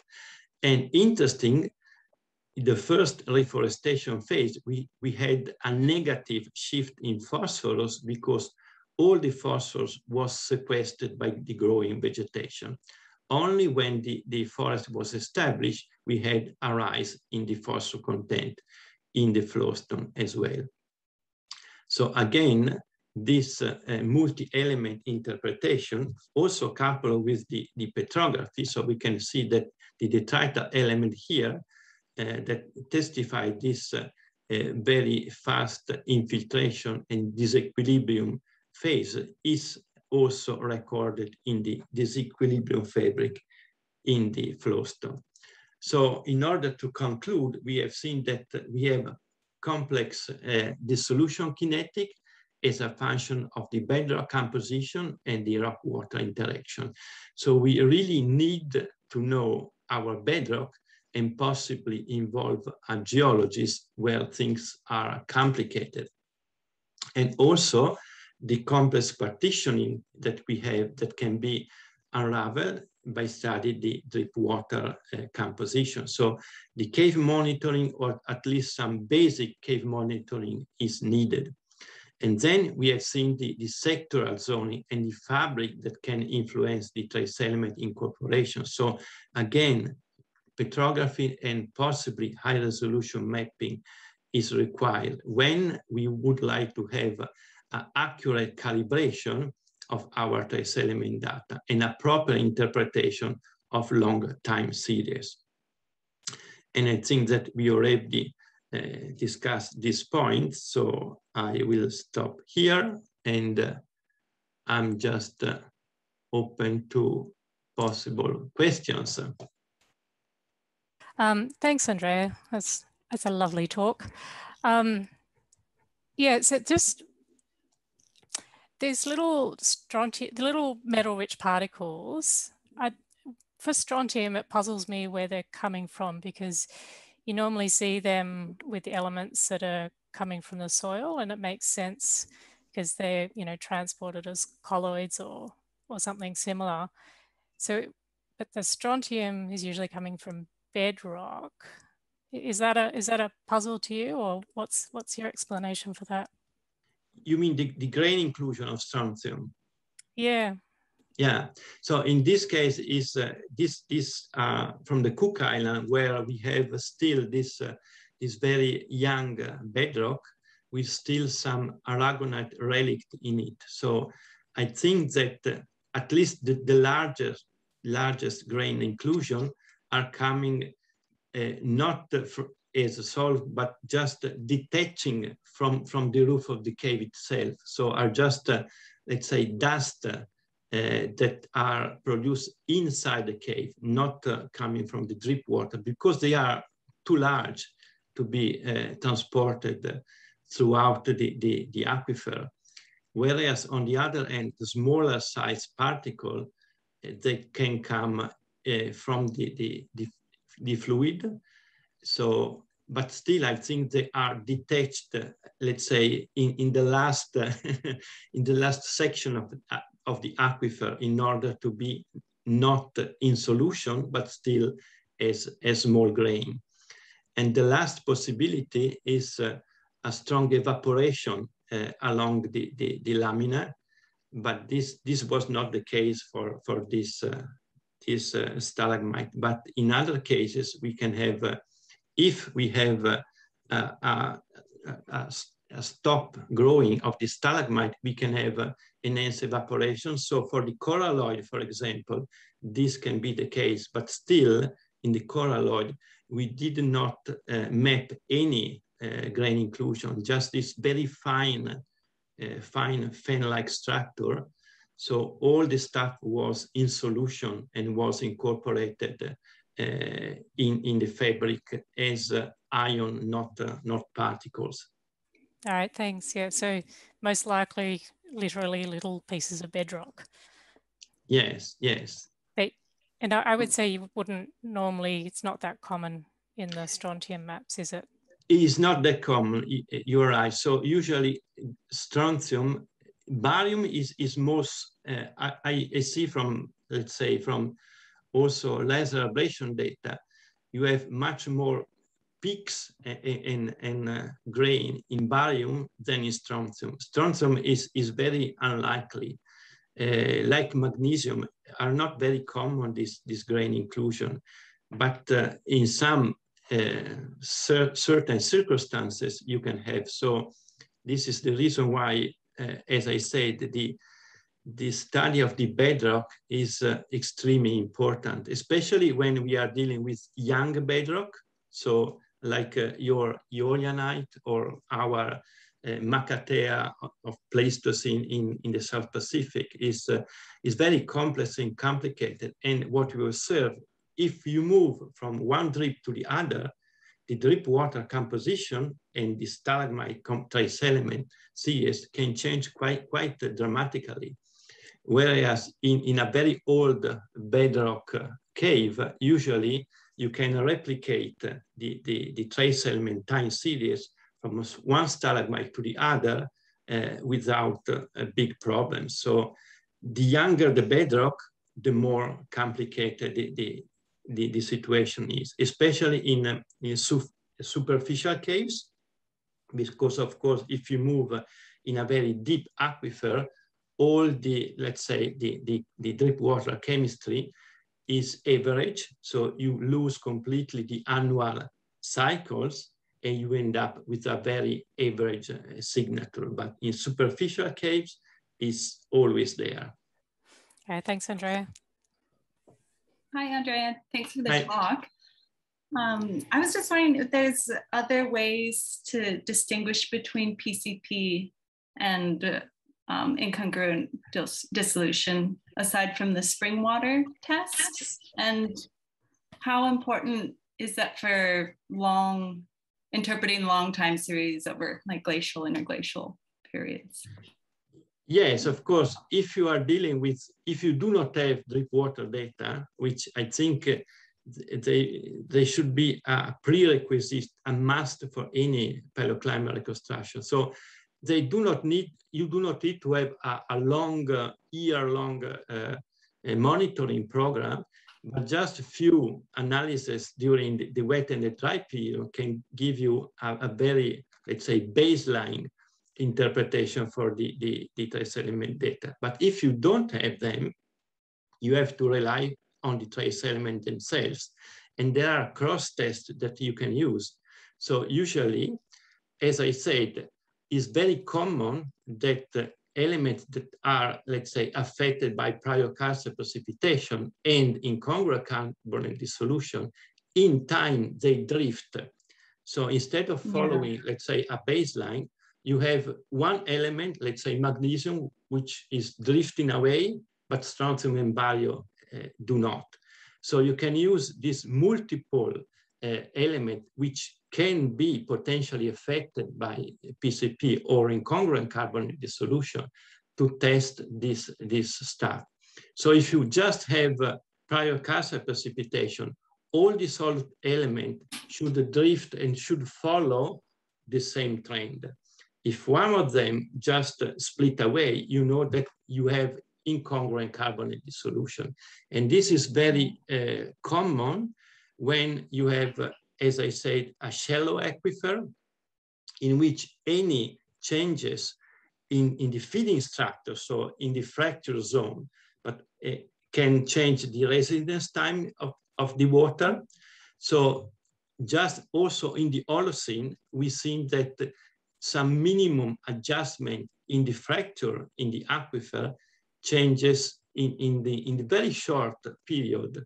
and interesting in the first reforestation phase we we had a negative shift in phosphorus because all the phosphorus was sequestered by the growing vegetation. Only when the, the forest was established, we had a rise in the phosphorus content in the flowstone as well. So again, this uh, multi-element interpretation also coupled with the, the petrography, so we can see that the detrital element here uh, that testify this uh, uh, very fast infiltration and disequilibrium phase is also recorded in the disequilibrium fabric in the flowstone. So in order to conclude, we have seen that we have complex uh, dissolution kinetic as a function of the bedrock composition and the rock-water interaction. So we really need to know our bedrock and possibly involve a geologist where things are complicated. And also the complex partitioning that we have that can be unraveled by studying the drip water uh, composition. So the cave monitoring or at least some basic cave monitoring is needed. And then we have seen the, the sectoral zoning and the fabric that can influence the trace element incorporation. So again, petrography and possibly high resolution mapping is required when we would like to have uh, accurate calibration of our trace element data and a proper interpretation of long time series. And I think that we already uh, discuss this point. So I will stop here and uh, I'm just uh, open to possible questions. Um, thanks, Andrea. That's, that's a lovely talk. Um, yeah, so just these little strontium, little metal-rich particles, I, for strontium, it puzzles me where they're coming from because you normally see them with the elements that are coming from the soil and it makes sense because they're you know transported as colloids or or something similar. So but the strontium is usually coming from bedrock. Is that a is that a puzzle to you or what's what's your explanation for that? You mean the, the grain inclusion of strontium? Yeah yeah. So in this case, is uh, this this uh, from the Cook Island where we have still this uh, this very young uh, bedrock with still some aragonite relic in it. So I think that uh, at least the, the largest largest grain inclusion are coming uh, not as a salt, but just detaching from from the roof of the cave itself. So are just let's say dust uh, that are produced inside the cave, not uh, coming from the drip water, because they are too large to be uh, transported throughout the, the, the, aquifer. Whereas on the other end, the smaller size particle, uh, they can come uh, from the, the, the, the fluid. So but still I think they are detached, uh, let's say, in, in the last in the last section of uh, of the aquifer in order to be not in solution, but still as a small grain. And the last possibility is uh, a strong evaporation uh, along the, the, the, lamina, but this, this was not the case for, for this, uh, this uh, stalagmite. But in other cases, we can have, uh, if we have uh, a, a, a, stop growing of the stalagmite, we can have enhanced evaporation. So for the coralloid, for example, this can be the case, but still in the coralloid, we did not uh, map any uh, grain inclusion, just this very fine, uh, fine fan-like structure. So all the stuff was in solution and was incorporated uh, in, in the fabric as uh, ion, not, uh, not particles. All right, thanks. Yeah, so most likely literally little pieces of bedrock. Yes, yes. But, and I, I would say you wouldn't normally, it's not that common in the strontium maps, is it? It's not that common, you're right. So usually strontium, barium is, is most, uh, I, I see from, let's say, from also laser ablation data, you have much more peaks in, in uh, grain in barium than in strontium. Strontium is, is very unlikely. Uh, like magnesium, are not very common, this, this grain inclusion. But uh, in some uh, cer certain circumstances, you can have. So this is the reason why, uh, as I said, the, the study of the bedrock is uh, extremely important, especially when we are dealing with young bedrock. So like uh, your Eolianite or our uh, Makatea of Pleistocene in, in the South Pacific is, uh, is very complex and complicated. And what we observe, if you move from one drip to the other, the drip water composition and the stalagmite trace element CS can change quite, quite dramatically. Whereas in, in a very old bedrock cave, usually you can replicate the, the, the trace element time series from one stalagmite to the other uh, without a big problem. So the younger the bedrock, the more complicated the, the, the, the situation is, especially in, uh, in su superficial caves, because of course, if you move in a very deep aquifer, all the, let's say, the, the, the drip water chemistry is average. So you lose completely the annual cycles and you end up with a very average uh, signature. But in superficial caves, it's always there. Okay, thanks, Andrea. Hi, Andrea. Thanks for the Hi. talk. Um, I was just wondering if there's other ways to distinguish between PCP and um, incongruent dis dissolution aside from the spring water tests? And how important is that for long, interpreting long time series over like glacial, interglacial periods? Yes, of course. If you are dealing with, if you do not have drip water data, which I think they, they should be a prerequisite, a must for any paleoclimate reconstruction. So they do not need, you do not need to have a, a long, uh, year-long uh, monitoring program, but just a few analyses during the, the, wet and the dry period can give you a, a very, let's say, baseline interpretation for the, the, the trace element data. But if you don't have them, you have to rely on the trace element themselves. And there are cross tests that you can use. So usually, as I said, it's very common that the elements that are, let's say, affected by prior calcite precipitation and incongruent carbonate dissolution, in time they drift. So instead of following, yeah. let's say, a baseline, you have one element, let's say magnesium, which is drifting away, but strontium and barium uh, do not. So you can use this multiple uh, element, which can be potentially affected by PCP or incongruent carbonate dissolution to test this, this stuff. So if you just have uh, prior calcite precipitation, all dissolved element should drift and should follow the same trend. If one of them just split away, you know that you have incongruent carbonate dissolution. And this is very uh, common when you have, as I said, a shallow aquifer in which any changes in, in the feeding structure, so in the fracture zone, but uh, can change the residence time of, of the water. So just also in the Holocene, we see that some minimum adjustment in the fracture in the aquifer changes in, in, the, in the very short period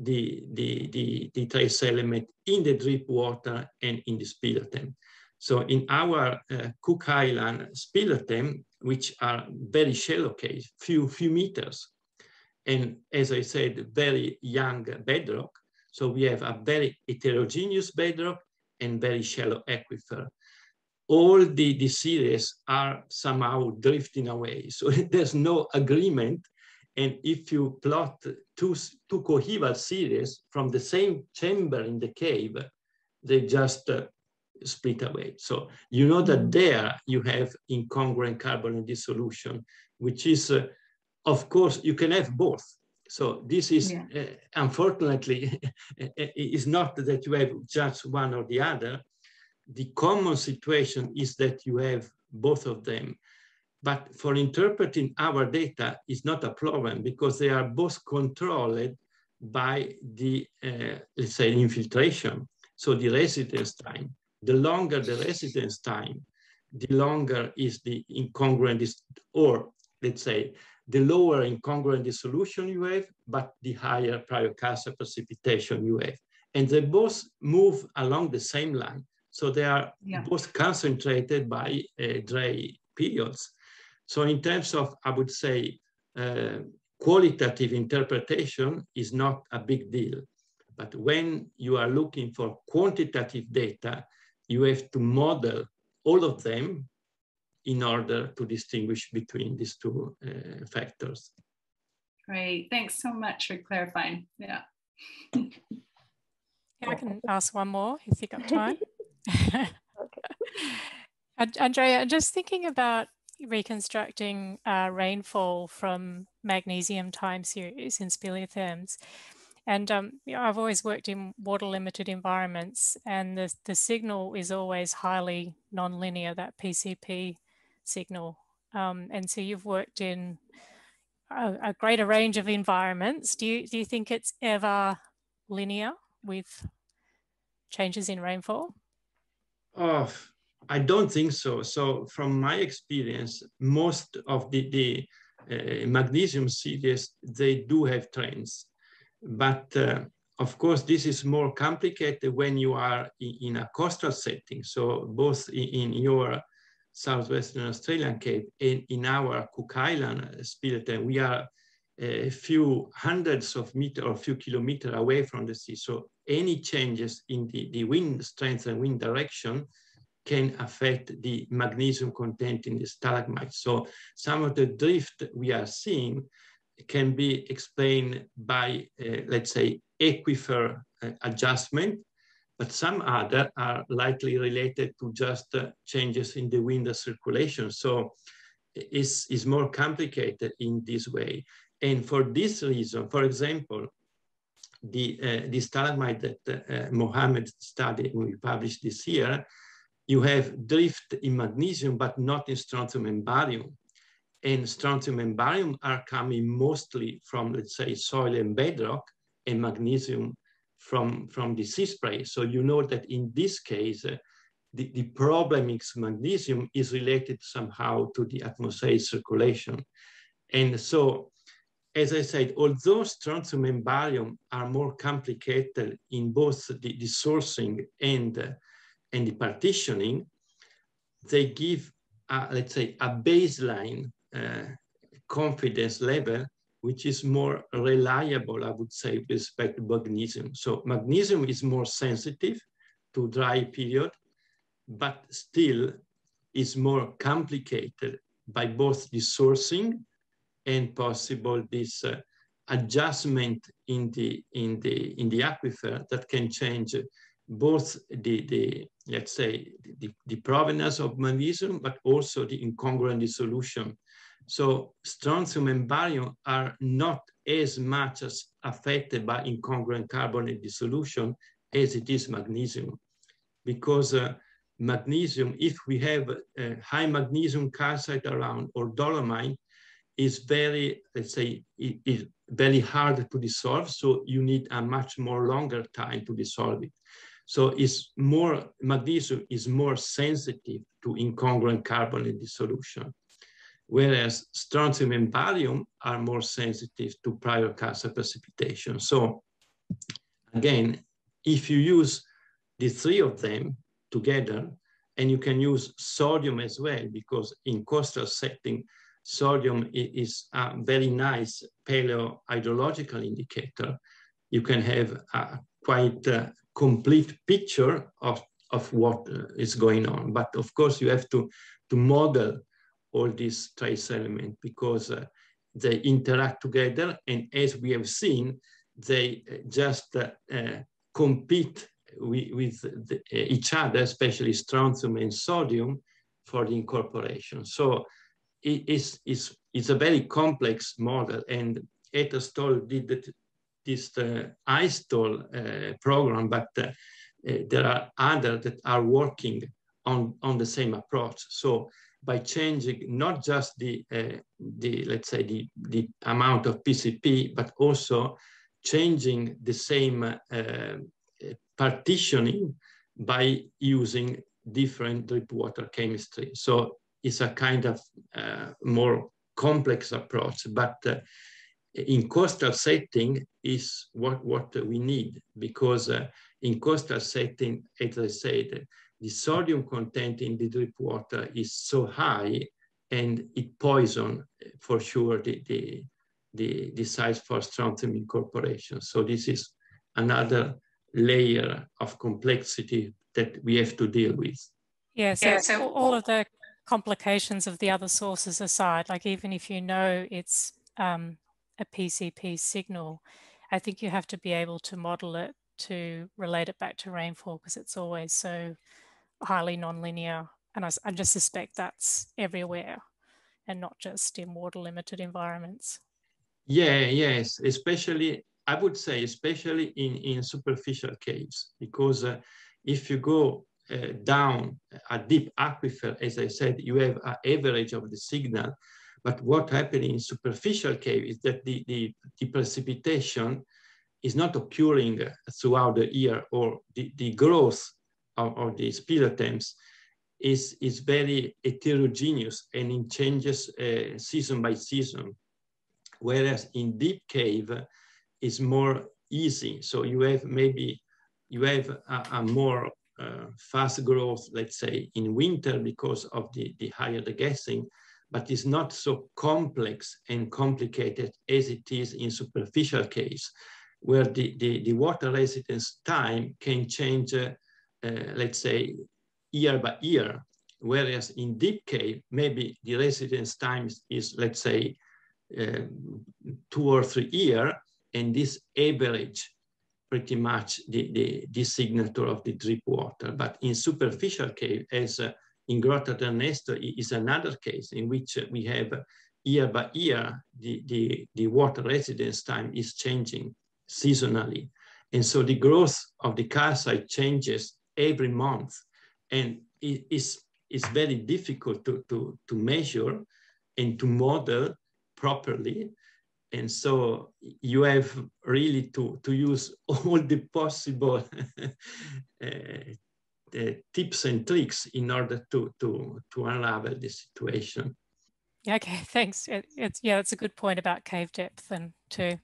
the, the, the, the trace element in the drip water and in the speleothem. So in our uh, Cook Island speleothem, which are very shallow case, few, few meters, and as I said, very young bedrock, so we have a very heterogeneous bedrock and very shallow aquifer all the, the series are somehow drifting away. So there's no agreement. And if you plot two, two coeval series from the same chamber in the cave, they just uh, split away. So you know that mm. there you have incongruent carbonate dissolution, which is, uh, of course, you can have both. So this is, yeah. uh, unfortunately, is not that you have just one or the other, the common situation is that you have both of them. But for interpreting our data is not a problem because they are both controlled by the, uh, let's say, infiltration. So the residence time, the longer the residence time, the longer is the incongruent, or let's say, the lower incongruent dissolution you have, but the higher prior calcite precipitation you have. And they both move along the same line. So they are yeah. both concentrated by uh, dry periods. So in terms of, I would say, uh, qualitative interpretation is not a big deal. But when you are looking for quantitative data, you have to model all of them in order to distinguish between these two uh, factors. Great, thanks so much for clarifying. Yeah. yeah, I can ask one more if you got time. okay. Andrea, just thinking about reconstructing uh, rainfall from magnesium time series in speleothems. And um, you know, I've always worked in water limited environments, and the, the signal is always highly nonlinear, that PCP signal. Um, and so you've worked in a, a, greater range of environments. Do you, do you think it's ever linear with changes in rainfall? Oh, I don't think so. So from my experience, most of the, the uh, magnesium series, they do have trends. But uh, of course, this is more complicated when you are in, in a coastal setting. So both in, in, your southwestern Australian Cape and in our Cook Island spilett, we are a few hundreds of meters or a few kilometers away from the sea. So any changes in the, the wind strength and wind direction can affect the magnesium content in the stalagmite. So some of the drift we are seeing can be explained by, uh, let's say, aquifer uh, adjustment, but some other are likely related to just uh, changes in the wind circulation. So it's, it's more complicated in this way. And for this reason, for example, the, uh, the stalagmite that uh, Mohammed studied and we published this year, you have drift in magnesium, but not in strontium and barium. And strontium and barium are coming mostly from, let's say, soil and bedrock, and magnesium from, from the sea spray. So you know that in this case, uh, the, the problem is magnesium is related somehow to the atmospheric circulation. And so as I said, although strontium and barium are more complicated in both the, the sourcing and, uh, and the partitioning, they give, a, let's say, a baseline uh, confidence level, which is more reliable, I would say, with respect to magnesium. So magnesium is more sensitive to dry period, but still is more complicated by both the sourcing and possible this uh, adjustment in the in the in the aquifer that can change both the the let's say the, the provenance of magnesium but also the incongruent dissolution so strontium and barium are not as much as affected by incongruent carbonate dissolution as it is magnesium because uh, magnesium if we have a high magnesium calcite around or dolomite is very, let's say, it, it, very hard to dissolve. So you need a much more longer time to dissolve it. So it's more, magnesium is more sensitive to incongruent carbonate dissolution, whereas strontium and barium are more sensitive to prior calcite precipitation. So again, if you use the three of them together, and you can use sodium as well, because in coastal setting, sodium is a very nice paleohydrological indicator. You can have a quite complete picture of, of what uh, is going on. But of course, you have to, to model all these trace elements because uh, they interact together. And as we have seen, they uh, just compete with, the, each other, especially strontium and sodium for the incorporation. So it is, is, is a very complex model and Heather Stoll did this uh, I-STAL uh, program, but uh, there are others that are working on, on the same approach. So by changing not just the, uh, the let's say, the, the amount of PCP, but also changing the same uh, partitioning by using different drip water chemistry. So it's a kind of more complex approach, but in coastal setting is what, what we need because uh, in coastal setting, as I said, the sodium content in the drip water is so high and it poison for sure the, the, the, the size for strontium incorporation. So this is another layer of complexity that we have to deal with. Yeah, so, yeah, so all of the complications of the other sources aside, like even if you know it's um, a PCP signal, I think you have to be able to model it to relate it back to rainfall because it's always so highly nonlinear. And I, I just suspect that's everywhere and not just in water limited environments. Yeah, yes, especially, I would say, especially in, in superficial caves, because uh, if you go uh, down a deep aquifer, as I said, you have an average of the signal. But what happens in superficial cave is that the, the, the precipitation is not occurring throughout the year or the, the growth of, of the speleothems is, is very heterogeneous and it changes uh, season by season. Whereas in deep cave is more easy. So you have maybe you have a, a more uh, fast growth, let's say, in winter because of the, higher the higher degassing, but it's not so complex and complicated as it is in superficial case, where the, the, the water residence time can change, uh, uh, let's say, year by year. Whereas in deep cave, maybe the residence time is, is let's say, uh, two or three year, and this average pretty much the, the, the signature of the drip water. But in superficial cave, as uh, in Grotta di Ernesto is another case in which we have year by year, the, the, the water residence time is changing seasonally. And so the growth of the calcite changes every month. And it is it's very difficult to, to, to measure and to model properly and so you have really to, to use all the possible uh, tips and tricks in order to, to, to unravel the situation. Yeah, okay, thanks. It, it's yeah, it's a good point about cave depth and too.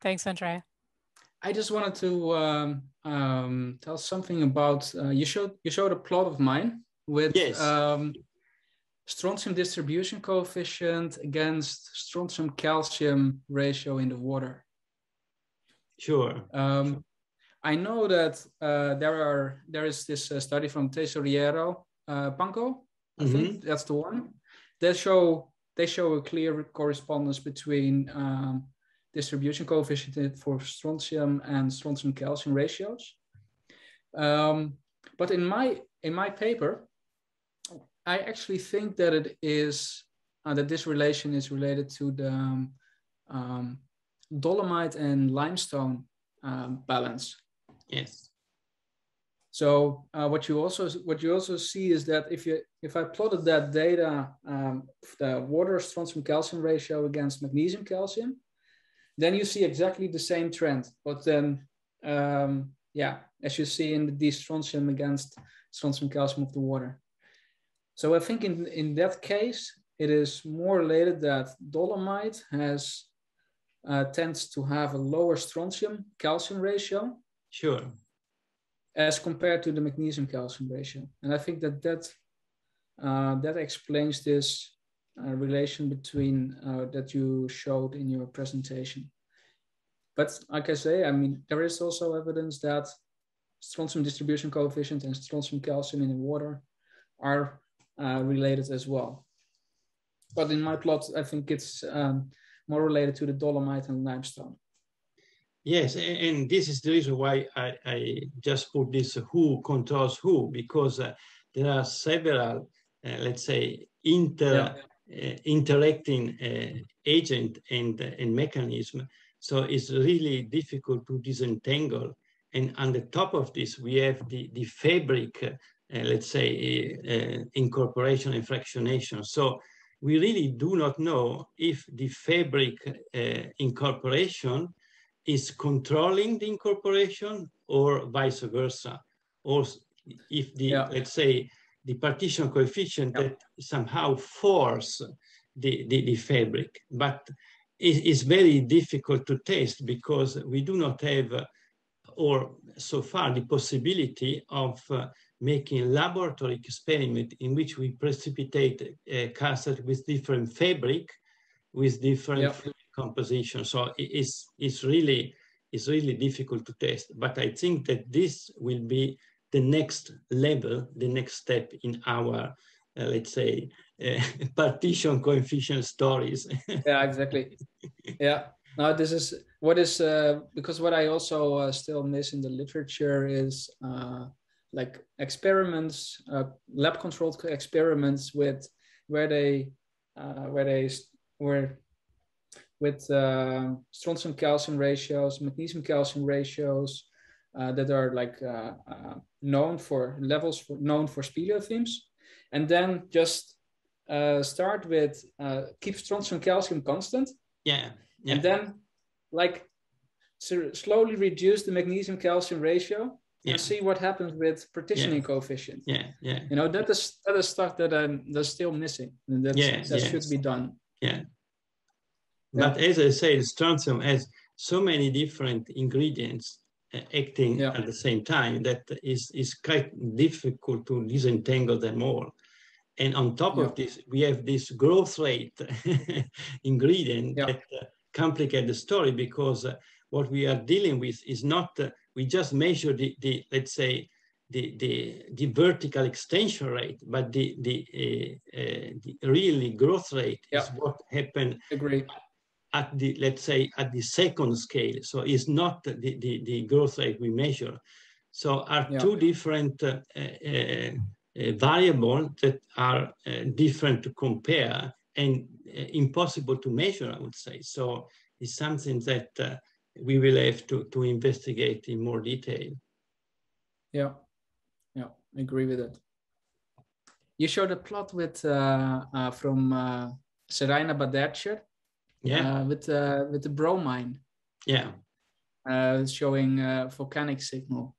Thanks, Andrea. I just wanted to um, um, tell something about uh, you showed you showed a plot of mine with yes. um, strontium distribution coefficient against strontium calcium ratio in the water. Sure. Um, I know that uh, there are there is this uh, study from Tesoriero uh, Pankow, I mm-hmm. think that's the one. They show they show a clear correspondence between um, distribution coefficient for strontium and strontium calcium ratios. Um, but in my in my paper, I actually think that it is uh, that this relation is related to the um, um, dolomite and limestone um, balance. Yes. So uh, what you also what you also see is that if you if I plotted that data, um, the water strontium calcium ratio against magnesium calcium, then you see exactly the same trend. But then, um, yeah, as you see in the strontium against strontium calcium of the water. So I think in, in that case, it is more related that dolomite has uh, tends to have a lower strontium calcium ratio. Sure. As compared to the magnesium calcium ratio, and I think that that uh, that explains this uh, relation between uh, that you showed in your presentation. But like I say, I mean, there is also evidence that strontium distribution coefficient and strontium calcium in the water are uh, related as well. But in my plot, I think it's um, more related to the dolomite and limestone. Yes, and this is the reason why I, I just put this who controls who, because uh, there are several, uh, let's say, inter, yeah. uh, interacting uh, agent and, and mechanism. So it's really difficult to disentangle. And on the top of this, we have the, the fabric uh, let's say, uh, incorporation and fractionation. So we really do not know if the fabric uh, incorporation is controlling the incorporation or vice versa, or if the, yeah. let's say, the partition coefficient yeah. that somehow force the, the, the fabric. But it is very difficult to test because we do not have, uh, or so far, the possibility of uh, making laboratory experiment in which we precipitate a calcite with different fabric, with different yep. Composition. So it's, it's really it's really difficult to test. But I think that this will be the next level, the next step in our, uh, let's say, uh, partition coefficient stories. yeah, exactly. Yeah. Now this is what is uh, because what I also uh, still miss in the literature is uh, like experiments, uh, lab controlled experiments with where they uh, where they were with uh, strontium calcium ratios, magnesium calcium ratios uh, that are like uh, uh, known for levels for, known for speleothems, and then just start with keep strontium calcium constant. Yeah. yeah. And then like so slowly reduce the magnesium calcium ratio yeah. and see what happens with partitioning yeah. coefficient. Yeah, yeah. You know that is that is stuff that I'm that's still missing, and that yeah, that should be done. Yeah. But as I say, strontium has so many different ingredients uh, acting yeah. at the same time that is, is quite difficult to disentangle them all. And on top yeah. of this, we have this growth rate ingredient yeah. that uh, complicate the story because uh, what we are dealing with is not, uh, we just measure the, the let's say, the, the, the vertical extension rate, but the, the, uh, uh, the really growth rate is what happened Agree. At the, let's say, at the second scale. So it's not the, the, the growth rate we measure. So are yeah. two different uh, uh, uh variables that are uh, different to compare and impossible to measure, I would say. So it's something that we will have to, to investigate in more detail. Yeah yeah, I agree with it. You showed a plot with uh, uh, from uh, Seraina Badertscher, yeah, uh, with uh, with the bromine, yeah, uh, showing volcanic signal.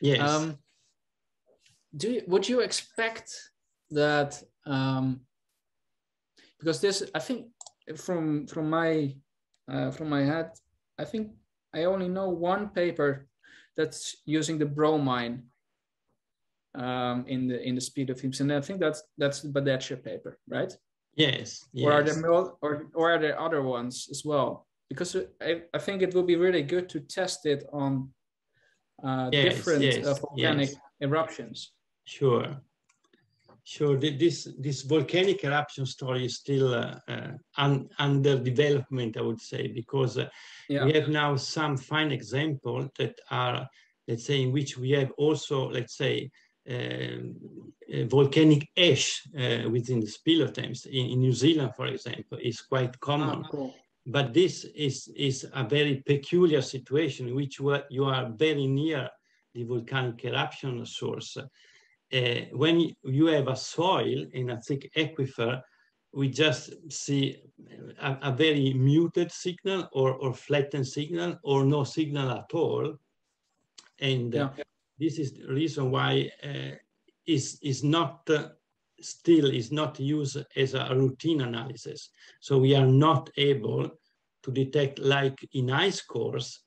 Yes. Um, do you, would you expect that? Um, because this, I think, from from my uh, from my head, I think I only know one paper that's using the bromine um, in the in the speleothems, and I think that's that's the Badertscher paper, right? Yes. yes. Or are there more, or or are there other ones as well? Because I, I think it would be really good to test it on uh, yes, different yes, uh, volcanic eruptions. Sure. Sure, this this volcanic eruption story is still uh, uh, un, under development, I would say, because uh, yeah. we have now some fine examples that are, let's say, in which we have also, let's say, volcanic ash uh, within the speleothems in, in, New Zealand, for example, is quite common. Oh, cool. But this is, is a very peculiar situation in which you are very near the volcanic eruption source. Uh, when you have a soil in a thick aquifer, we just see a, a, very muted signal or, or flattened signal or no signal at all. And yeah this is the reason why uh, is is not uh, still is not used as a routine analysis. So we are not able to detect like in ice cores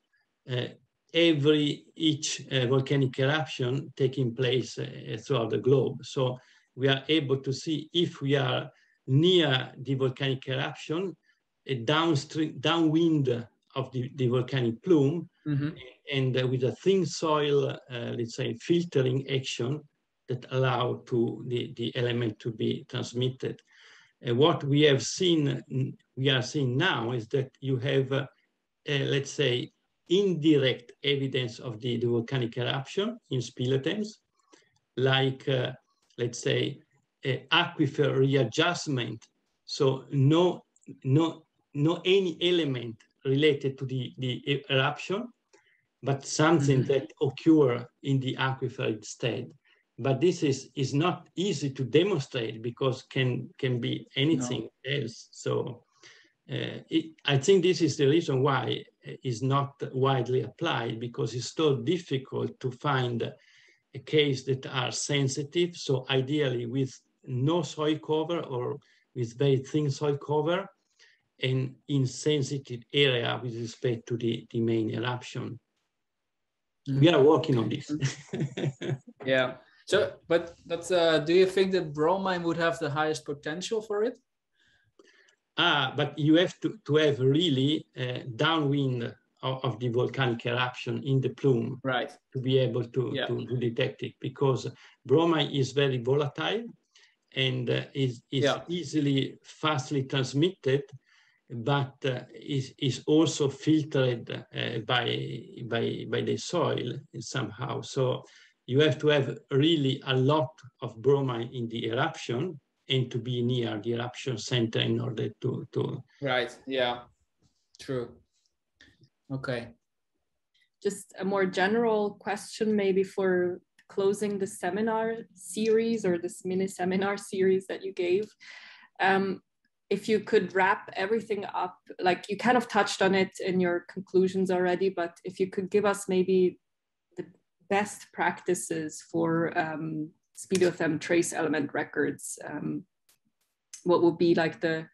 uh, every each uh, volcanic eruption taking place uh, throughout the globe. So we are able to see if we are near the volcanic eruption, downstream downwind of the, the volcanic plume, mm -hmm and uh, with a thin soil, uh, let's say, filtering action that allow to the, the element to be transmitted. And what we have seen, we are seeing now is that you have, uh, let's say, indirect evidence of the, the volcanic eruption in speleothems, like, uh, let's say, aquifer readjustment. So no, no, no any element related to the, the eruption, but something mm-hmm. that occur in the aquifer instead. But this is, is not easy to demonstrate because can can be anything no. else. So uh, it, I think this is the reason why it's not widely applied because it's so difficult to find a case that are sensitive. So ideally with no soil cover or with very thin soil cover and in sensitive area with respect to the, the main eruption we are working on this yeah so but but uh, do you think that bromine would have the highest potential for it ah but you have to, to have really uh, downwind of, of, the volcanic eruption in the plume right to be able to, yeah. to, to, detect it because bromine is very volatile and uh, is, is yeah. easily fastly transmitted but uh, is, is also filtered uh, by, by, by the soil somehow. So you have to have really a lot of bromine in the eruption and to be near the eruption center in order to, to... Right, yeah, true. Okay. Just a more general question maybe for closing the seminar series or this mini seminar series that you gave. Um, if you could wrap everything up, like you kind of touched on it in your conclusions already, but if you could give us maybe the best practices for um, speleothem trace element records, um, what would be like the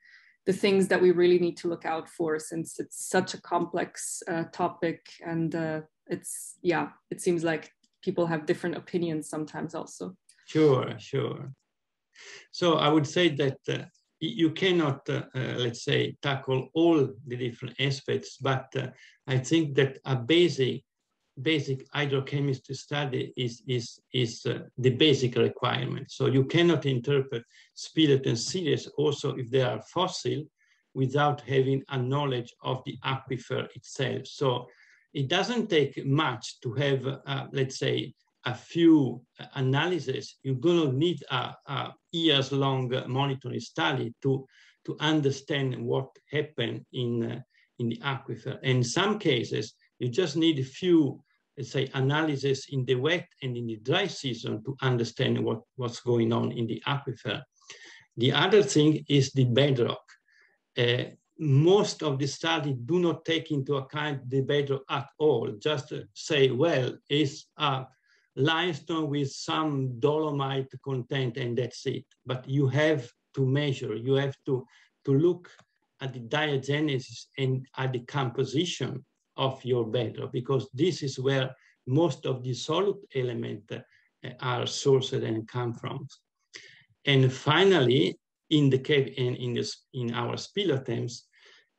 the things that we really need to look out for since it's such a complex uh, topic and uh, it's yeah it seems like people have different opinions sometimes also. Sure sure. So i would say that uh, you cannot uh, uh, let's say tackle all the different aspects but uh, i think that a basic basic hydrochemistry study is is is uh, the basic requirement. So you cannot interpret spilett series also if they are fossil without having a knowledge of the aquifer itself. So it doesn't take much to have uh, let's say a few analyses you're going to need a, a years long monitoring study to to understand what happened in uh, in the aquifer in some cases you just need a few let's say, analysis in the wet and in the dry season to understand what, what's going on in the aquifer. The other thing is the bedrock. Uh, most of the studies do not take into account the bedrock at all, just say, well, it's a limestone with some dolomite content and that's it. But you have to measure, you have to, to look at the diagenesis and at the composition of your bedrock because this is where most of the solute elements uh, are sourced and come from. And finally, in the cave in, in, this, in our speleothems,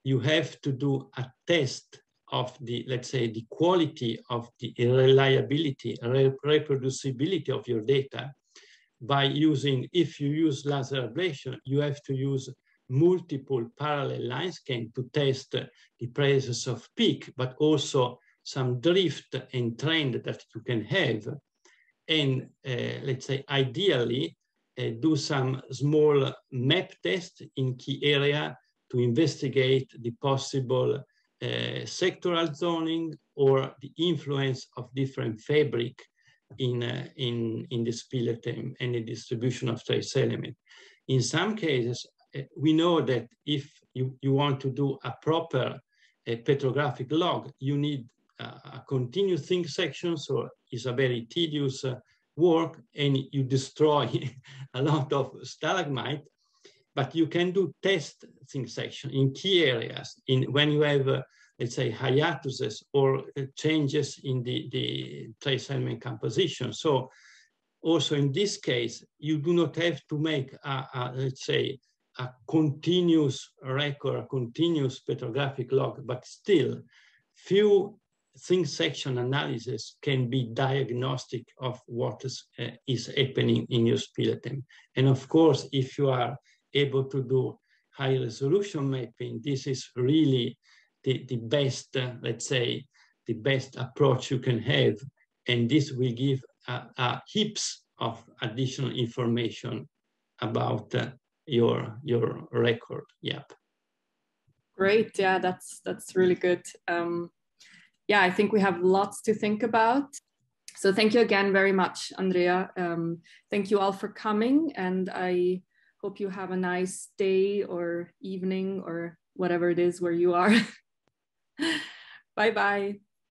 you have to do a test of the, let's say, the quality of the reliability, re reproducibility of your data by using, if you use laser ablation, you have to use multiple parallel line scan to test the presence of peak, but also some drift and trend that you can have. And uh, let's say ideally uh, do some small map test in key area to investigate the possible sectoral zoning or the influence of different fabric in, uh, in, in the speleothem and the distribution of trace element. In some cases, uh, we know that if you, you want to do a proper uh, petrographic log, you need a continuous thin section, so it's a very tedious uh, work, and you destroy a lot of stalagmite. But you can do test section in key areas. In when you have, uh, let's say, hiatuses or uh, changes in the the trace element composition. So also in this case, you do not have to make a, a let's say a continuous record, a continuous petrographic log, but still few thin section analysis can be diagnostic of what is, uh, is happening in your speleothem. And of course, if you are able to do high resolution mapping, this is really the, the best, uh, let's say, the best approach you can have. And this will give uh, uh heaps of additional information about uh, your your record. Yep. Great. Yeah, that's that's really good. Um, yeah, I think we have lots to think about. So thank you again very much, Andrea. Um, thank you all for coming, and I hope you have a nice day or evening or whatever it is where you are. bye bye.